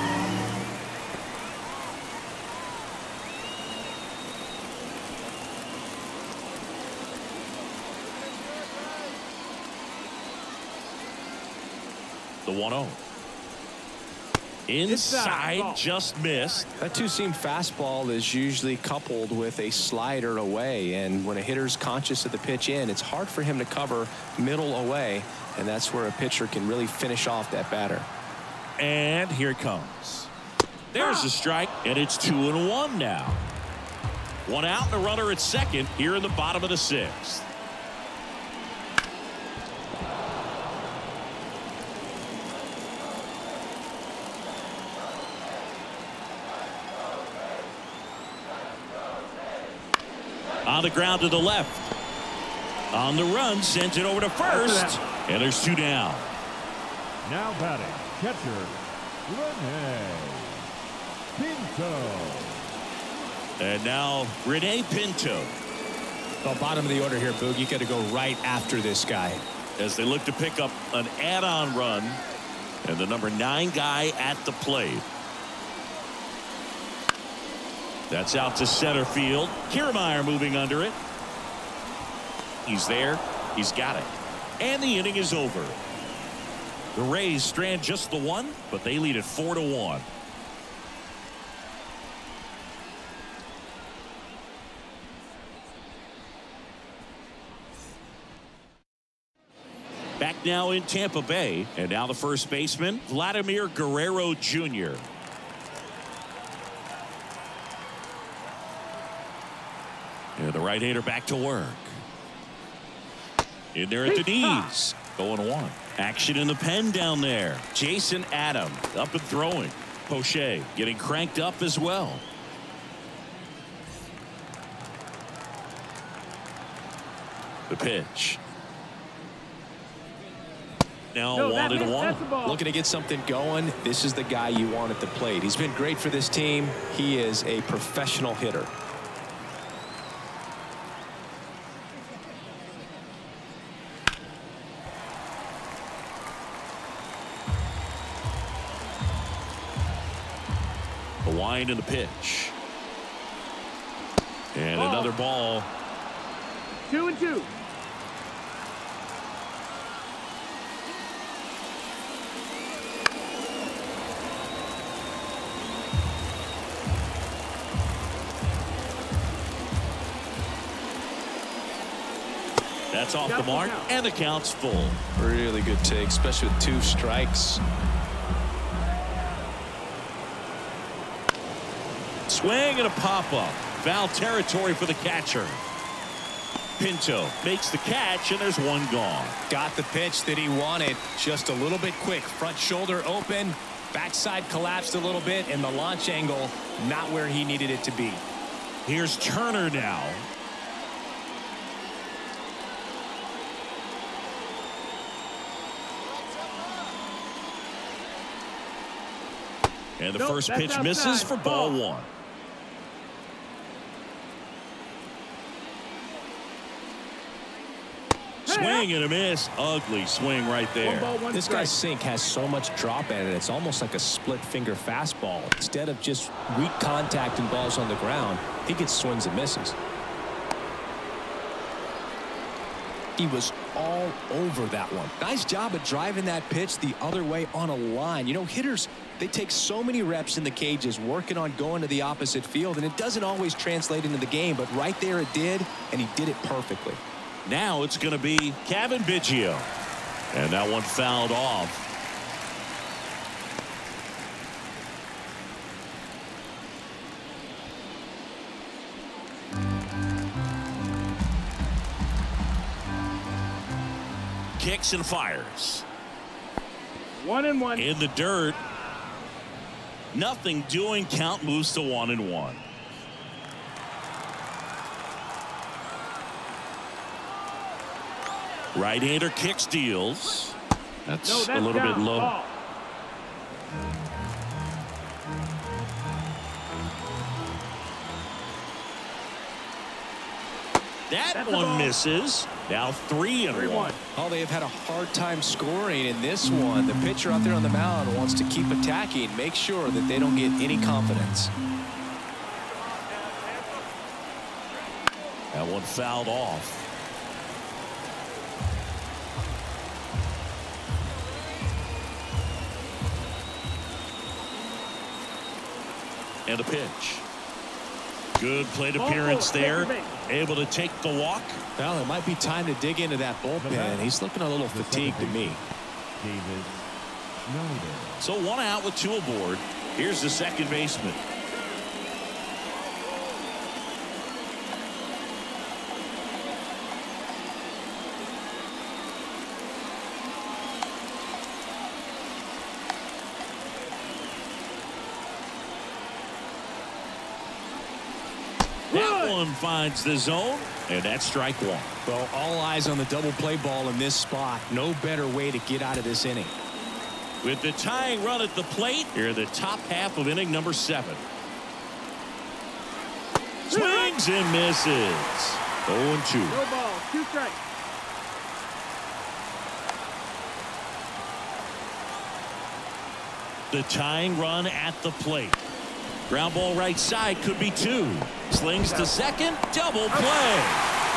The 1-0. Inside, just missed. That two-seam fastball is usually coupled with a slider away, and when a hitter's conscious of the pitch in, it's hard for him to cover middle away, and that's where a pitcher can really finish off that batter. And here it comes. There's the strike, and it's two and one now. One out and a runner at second here in the bottom of the sixth. On the ground to the left. On the run, sends it over to first. And there's two down. Now batting, catcher, Rene Pinto. And now Rene Pinto The bottom of the order here, Boog. You got to go right after this guy. as they look to pick up an add-on run and the number nine guy at the plate. That's out to center field. Kiermaier moving under it. He's there. He's got it. And the inning is over. The Rays strand just the one, but they lead it four to one. Back now in Tampa Bay, and now the first baseman, Vladimir Guerrero Jr. And the right-hander back to work. In there at the knees. Going one. Action in the pen down there. Jason Adam up and throwing. Poche getting cranked up as well. The pitch. Now No, and one. That's the ball. Looking to get something going, this is the guy you want at the plate. He's been great for this team. He is a professional hitter. The wind and the pitch. And Ball. another ball. Two and two. That's off the mark, and the count's full. Really good take, especially with two strikes. Swing and a pop-up. Foul territory for the catcher. Pinto makes the catch, and there's one gone. Got the pitch that he wanted. Just a little bit quick. Front shoulder open. Backside collapsed a little bit, and the launch angle not where he needed it to be. Here's Turner now. And the Nope, first pitch misses for ball Ball. one. Swing and a miss. Ugly swing right One there. ball, one This strike. guy's sink has so much drop in it. It's almost like a split finger fastball. Instead of just weak contact and balls on the ground, he gets swings and misses. He was all over that one. Nice job of driving that pitch the other way on a line. You know, hitters, they take so many reps in the cages working on going to the opposite field, and it doesn't always translate into the game, but right there it did, and he did it perfectly. Now it's going to be Cavan Biggio. And that one fouled off. Kicks and fires. One and one. In the dirt. Nothing doing. Count moves to one and one. Right-hander kicks deals. That's, no, that's a little down. bit low. Ball. That That's one misses. Now three and Three one. one. Oh, they have had a hard time scoring in this one. The pitcher out there on the mound wants to keep attacking, make sure that they don't get any confidence. That one fouled off. And a pitch. Good plate oh, appearance there. Able to take the walk. Well, it might be time to dig into that bullpen. Uh-huh. He's looking a little fatigued to me. David So one out with two aboard. Here's the second baseman. That one finds the zone, and that's strike one. Well, all eyes on the double play ball in this spot. No better way to get out of this inning. With the tying run at the plate, here are the top half of inning number seven. Swings and misses. 0 2. No ball. Two strikes. The tying run at the plate. Ground ball right side could be two. Slings to second. Double play.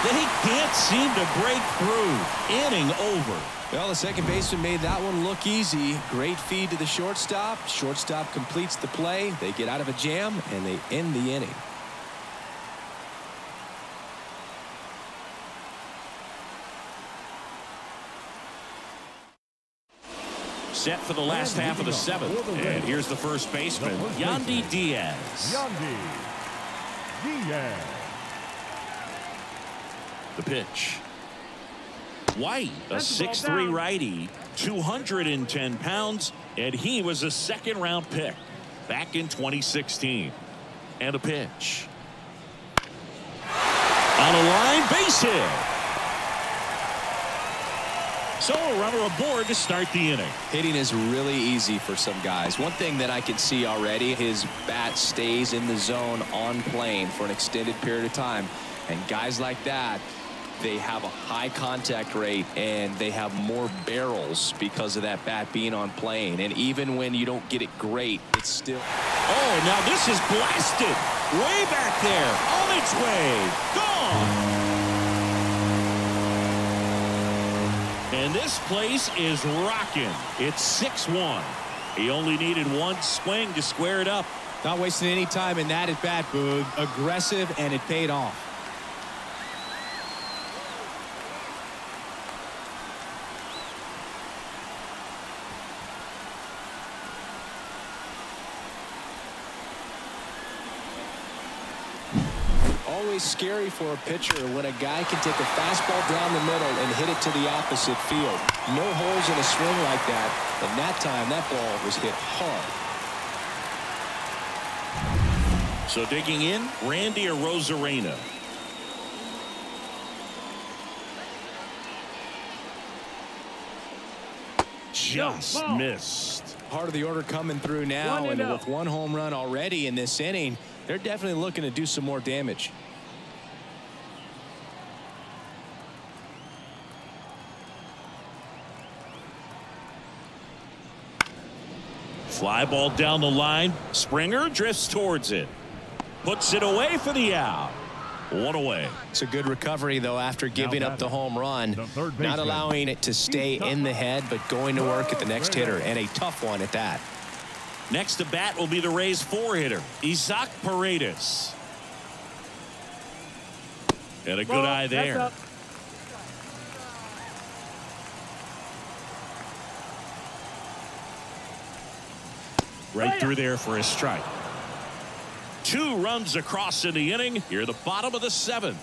They can't seem to break through. Inning over. Well, the second baseman made that one look easy. Great feed to the shortstop. Shortstop completes the play. They get out of a jam, and they end the inning. Set for the last half of the seventh. And here's the first baseman, Yandy Diaz. Yandy Diaz. The pitch. White, a That's the ball 6'3 righty, 210 pounds, and he was a second round pick back in 2016. And a pitch. On a line, base hit. So a runner aboard to start the inning. Hitting is really easy for some guys. One thing that I can see already, his bat stays in the zone on plane for an extended period of time. And guys like that, they have a high contact rate and they have more barrels because of that bat being on plane. And even when you don't get it great, it's still. Oh, now this is blasted. Way back there. On its way. Gone. And this place is rocking. It's 6-1. He only needed one swing to square it up. Not wasting any time in that at bat, Boog. Aggressive, and it paid off. Always scary for a pitcher when a guy can take a fastball down the middle and hit it to the opposite field. No holes in a swing like that. And that time, that ball was hit hard. So digging in, Randy Arozarena. Just Ball. missed. Part of the order coming through now, One and and with one home run already in this inning, they're definitely looking to do some more damage. Fly ball down the line. Springer drifts towards it. Puts it away for the out. One away. It's a good recovery, though, after giving up the home run. the Not allowing it to stay in the head, but going to work at the next hitter, and a tough one at that. Next to bat will be the Rays four hitter, Isaac Paredes. And a good eye there. Right through there for a strike. Two runs across in the inning. Here, the bottom of the seventh.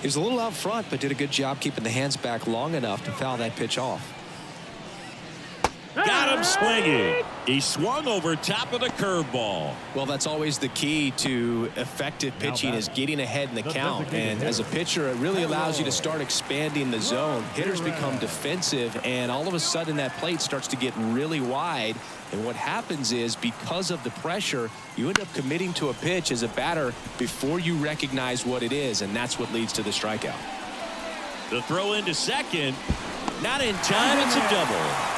He was a little out front, but did a good job keeping the hands back long enough to foul that pitch off. Got him swinging. He swung over top of the curveball. Well, that's always the key to effective pitching is getting ahead in the The count. And as a pitcher, it really allows you to start expanding the zone. Hitters become defensive, and all of a sudden that plate starts to get really wide. And what happens is because of the pressure, you end up committing to a pitch as a batter before you recognize what it is, and that's what leads to the strikeout. The throw into second. Not in time. It's a double.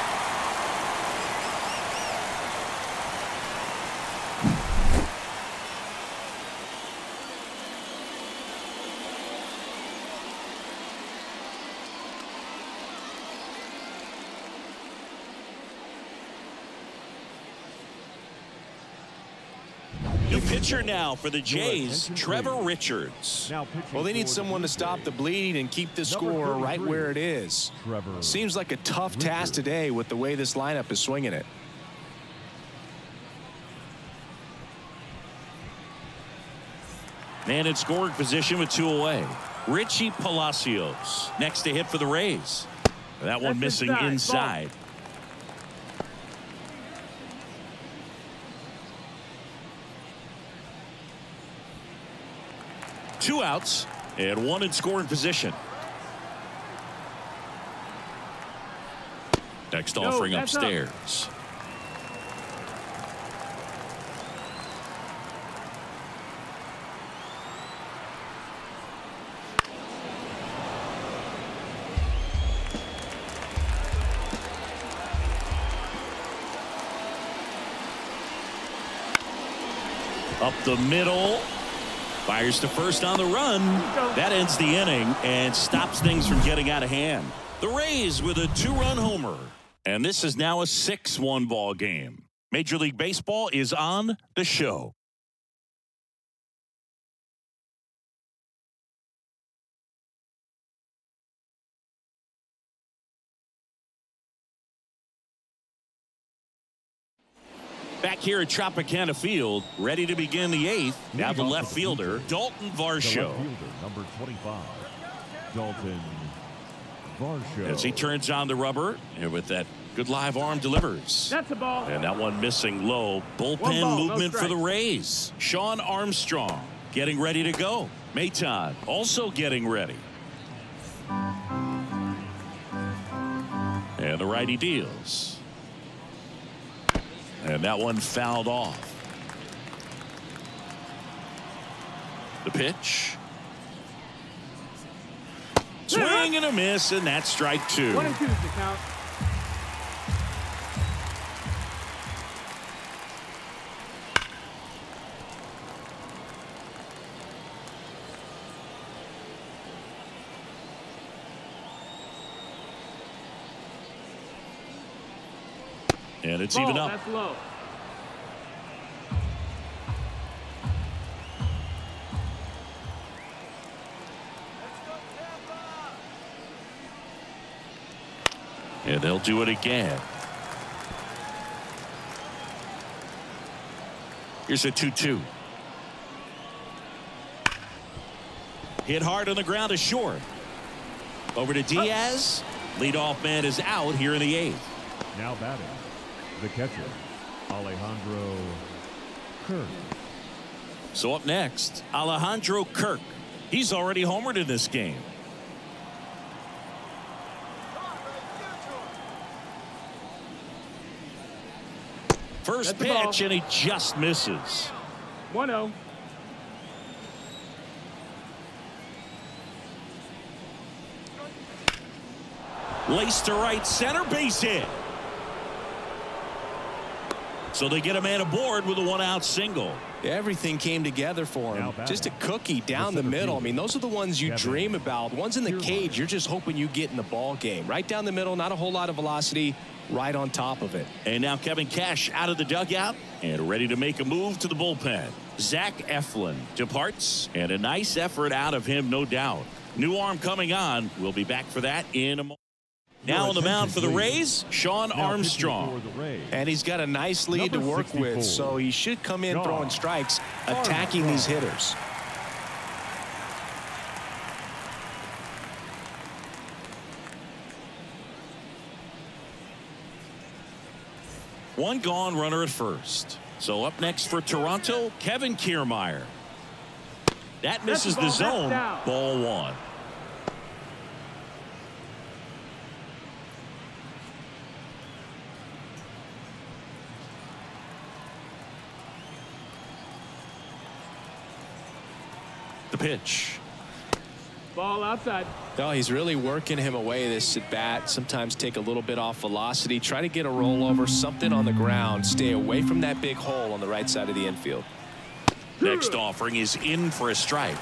New pitcher now for the Jays, Trevor. Richards. Well, they need someone to stop the bleeding and keep the score right where it is. Seems like a tough task today with the way this lineup is swinging it. Man in scoring position with two away. Richie Palacios next to hit for the Rays. That one missing inside. Two outs and one in scoring position. Next No, offering up. upstairs. Up the middle. Fires to first on the run. That ends the inning and stops things from getting out of hand. The Rays with a two-run homer. And this is now a 6-1 ball game. Major League Baseball is on the show. Back here at Tropicana Field, ready to begin the eighth. Now the left fielder, Dalton The Varsho. number 25, Dalton Varsho. As he turns on the rubber, and with that good live arm delivers. That's a ball. And that one missing low. Bullpen One ball, no movement for the. Rays. Shawn Armstrong getting ready to go. Maton also getting ready. And the righty deals. And that one fouled off. The pitch. Swing and a miss, and that's strike two. One and two is the count. And it's Ball, even up. That's low. And they'll do it again. Here's a 2 2. Hit hard on the ground to short. Over to Diaz. Leadoff man is out here in the eighth. Now batting, the catcher, Alejandro Kirk. So up next, Alejandro Kirk. He's already homered in this game. First That's the ball. pitch, and he just misses. 1 0. Laced to right center, base hit. So they get a man aboard with a one out single. Everything came together for him. Just a cookie down the middle. I mean, those are the ones you dream about. Ones in the cage, you're just hoping you get in the ball game. Right down the middle, not a whole lot of velocity, right on top of it. And now Kevin Cash out of the dugout and ready to make a move to the bullpen. Zach Eflin departs and a nice effort out of him, no doubt. New arm coming on. We'll be back for that in a moment. Now on the mound for the Rays, Shawn Armstrong. for the Rays. And he's got a nice lead Number to work 64, with, so he should come in John throwing strikes, attacking these hitters. One gone runner at first. So up next for Toronto, Kevin Kiermaier. That misses the zone. Ball one. Pitch. Ball outside. No, he's really working him away this at bat. Sometimes take a little bit off velocity, try to get a rollover, something on the ground. Stay away from that big hole on the right side of the infield. Next offering is in for a strike.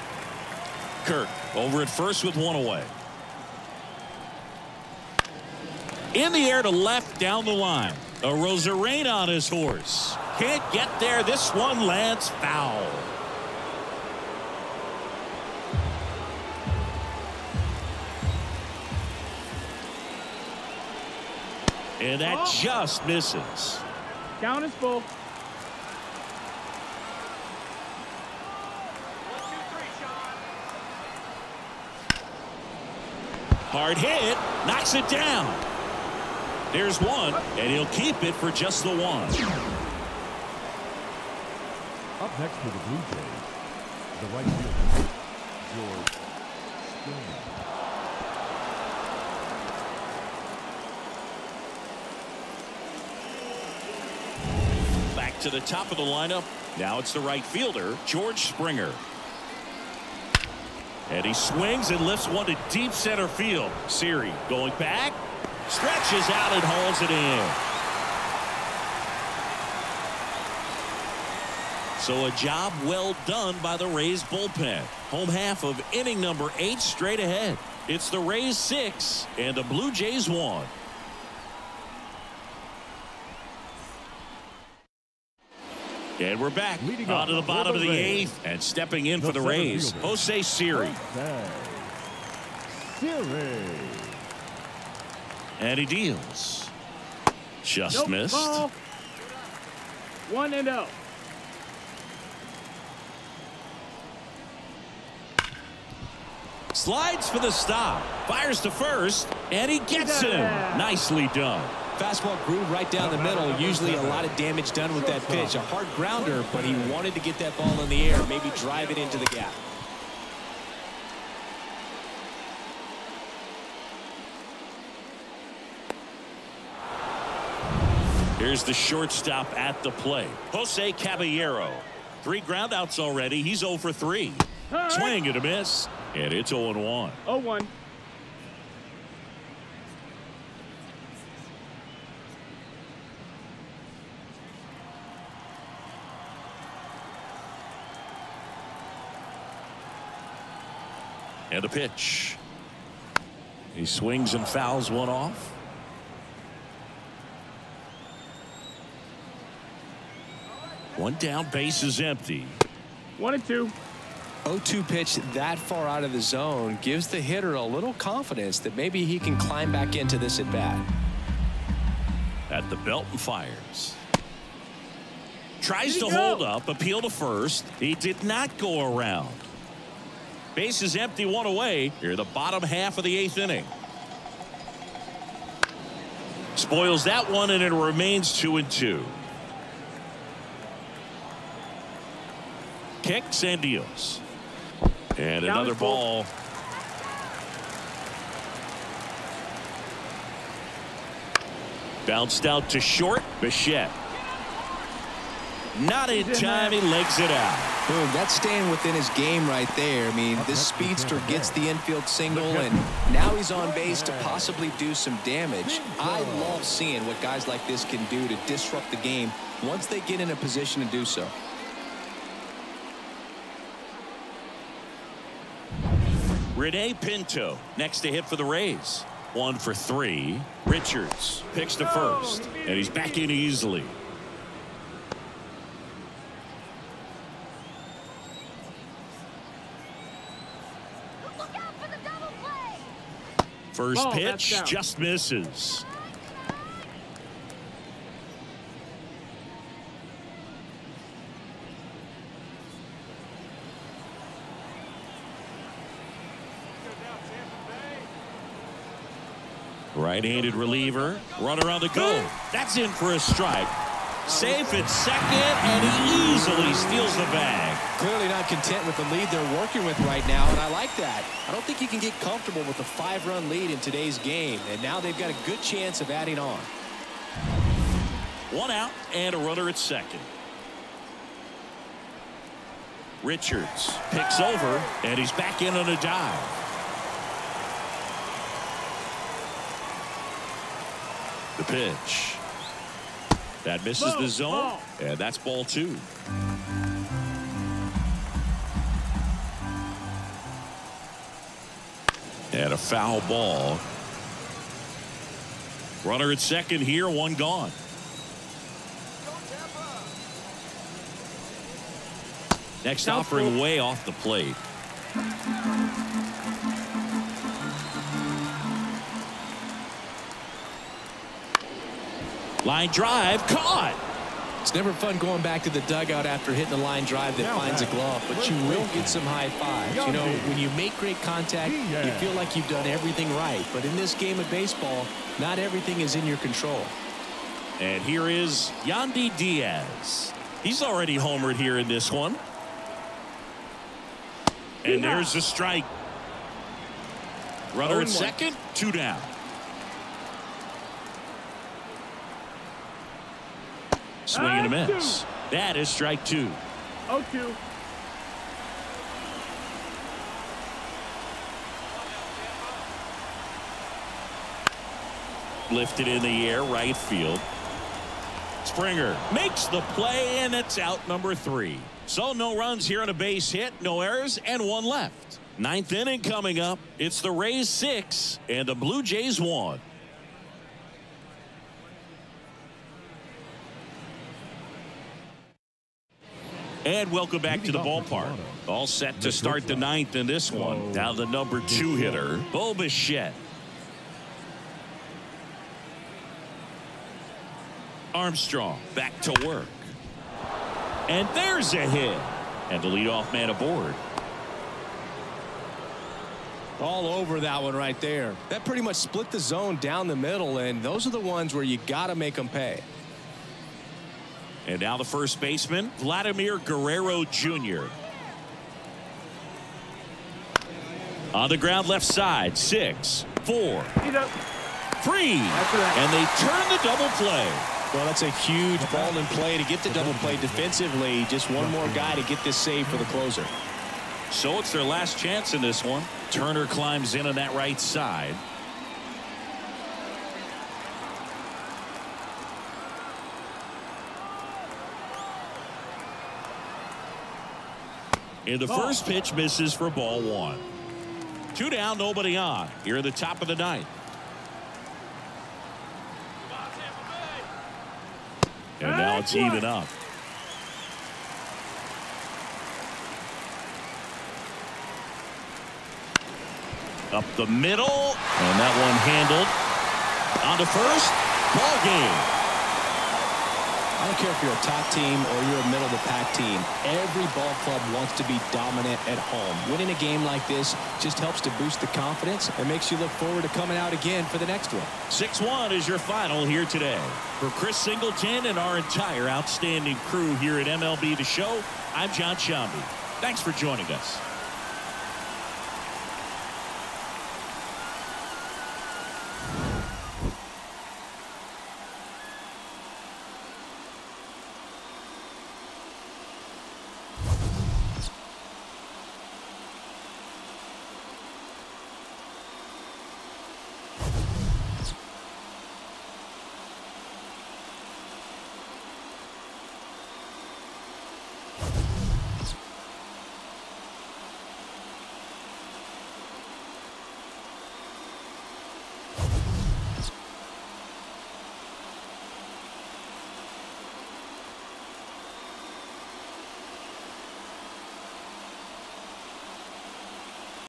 Kirk over at first with one away. In the air to left down the line. Arozarena on his horse. Can't get there. This one lands foul. And that Oh. just misses. Count is full. Hard hit. Knocks it down. There's one, and he'll keep it for just the one. Up next for the Blue Jays, the right fielder, George Springer. Back to the top of the lineup. Now it's the right fielder, George Springer. And he swings and lifts one to deep center field. Siri going back, stretches out and hauls it in. So a job well done by the Rays bullpen. Home half of inning number eight straight ahead. It's the Rays six and the Blue Jays one. And we're back Leading on to the bottom of the eighth and stepping in The for the Rays, fielder. Jose Siri. Siri. And he deals. Just Nope. missed. Ball. One and oh. Slides for the stop. Fires to first. And he gets him. Nicely done. Fastball groove right down the middle. Usually a lot of damage done with that pitch. A hard grounder, but he wanted to get that ball in the air, maybe drive it into the gap. Here's the shortstop at the plate. Jose Caballero. Three groundouts already. He's 0 for 3. All Swing and a miss. And it's 0-1. 0 1. And a pitch. He swings and fouls one off. One down, base is empty. One and two. 0-2 pitch that far out of the zone gives the hitter a little confidence that maybe he can climb back into this at bat. At the belt and fires. Tries to go? hold up, appeal to first. He did not go around. Base is empty, one away. Here, the bottom half of the eighth inning. Spoils that one, and it remains two and two. Kicks and deals. And another ball. Bounced out to short. Bichette. Not in time. He legs it out. Boom, that's staying within his game right there. I mean, this speedster gets the infield single, and now he's on base to possibly do some damage. I love seeing what guys like this can do to disrupt the game once they get in a position to do so. Rene Pinto next to hit for the Rays. One for three. Richards picks to first, and he's back in easily. Look out for the double play. First Ball, pitch just misses. Right-handed reliever. Runner on the go. That's in for a strike. Safe at second, and he easily steals the bag. Clearly not content with the lead they're working with right now, and I like that. I don't think you can get comfortable with a five-run lead in today's game, and now they've got a good chance of adding on. One out and a runner at second. Richards picks over and he's back in on a dive. The pitch. That misses the zone and that's ball two. And a foul ball. Runner at second here, one gone. Next offering way off the plate. Line drive, caught. It's never fun going back to the dugout after hitting a line drive that Now finds a glove, but you will get some high fives. You know, when you make great contact, you feel like you've done everything right. But in this game of baseball, not everything is in your control. And here is Yandy Diaz. He's already homered here in this one. And there's a strike. Runner at second, two down. Swing and a miss. That is strike two. 0-2. Lifted in the air, right field. Springer makes the play, and it's out number three. So no runs here on a base hit, no errors, and one left. Ninth inning coming up. It's the Rays six and the Blue Jays one. And welcome back to the ballpark. All set to start the ninth in this one. Now the number two hitter, Bo Bichette. Armstrong back to work. And there's a hit. And the leadoff man aboard. All over that one right there. That pretty much split the zone down the middle, and those are the ones where you got to make them pay. And now the first baseman, Vladimir Guerrero Jr. On the ground left side, six, four, He's up. three. After that. And they turn the double play. Well, that's a huge ball in play to get the double play defensively. Just one more guy to get this save for the closer. So it's their last chance in this one. Turner climbs in on that right side. And the first pitch misses for ball one. Two down, nobody on. Here at the top of the ninth. And now it's even up. Up the middle, and that one handled. On to first, ball game. I don't care if you're a top team or you're a middle of the pack team. Every ball club wants to be dominant at home. Winning a game like this just helps to boost the confidence and makes you look forward to coming out again for the next one. 6-1 is your final here today. For Chris Singleton and our entire outstanding crew here at MLB The Show, I'm Jon Sciambi. Thanks for joining us.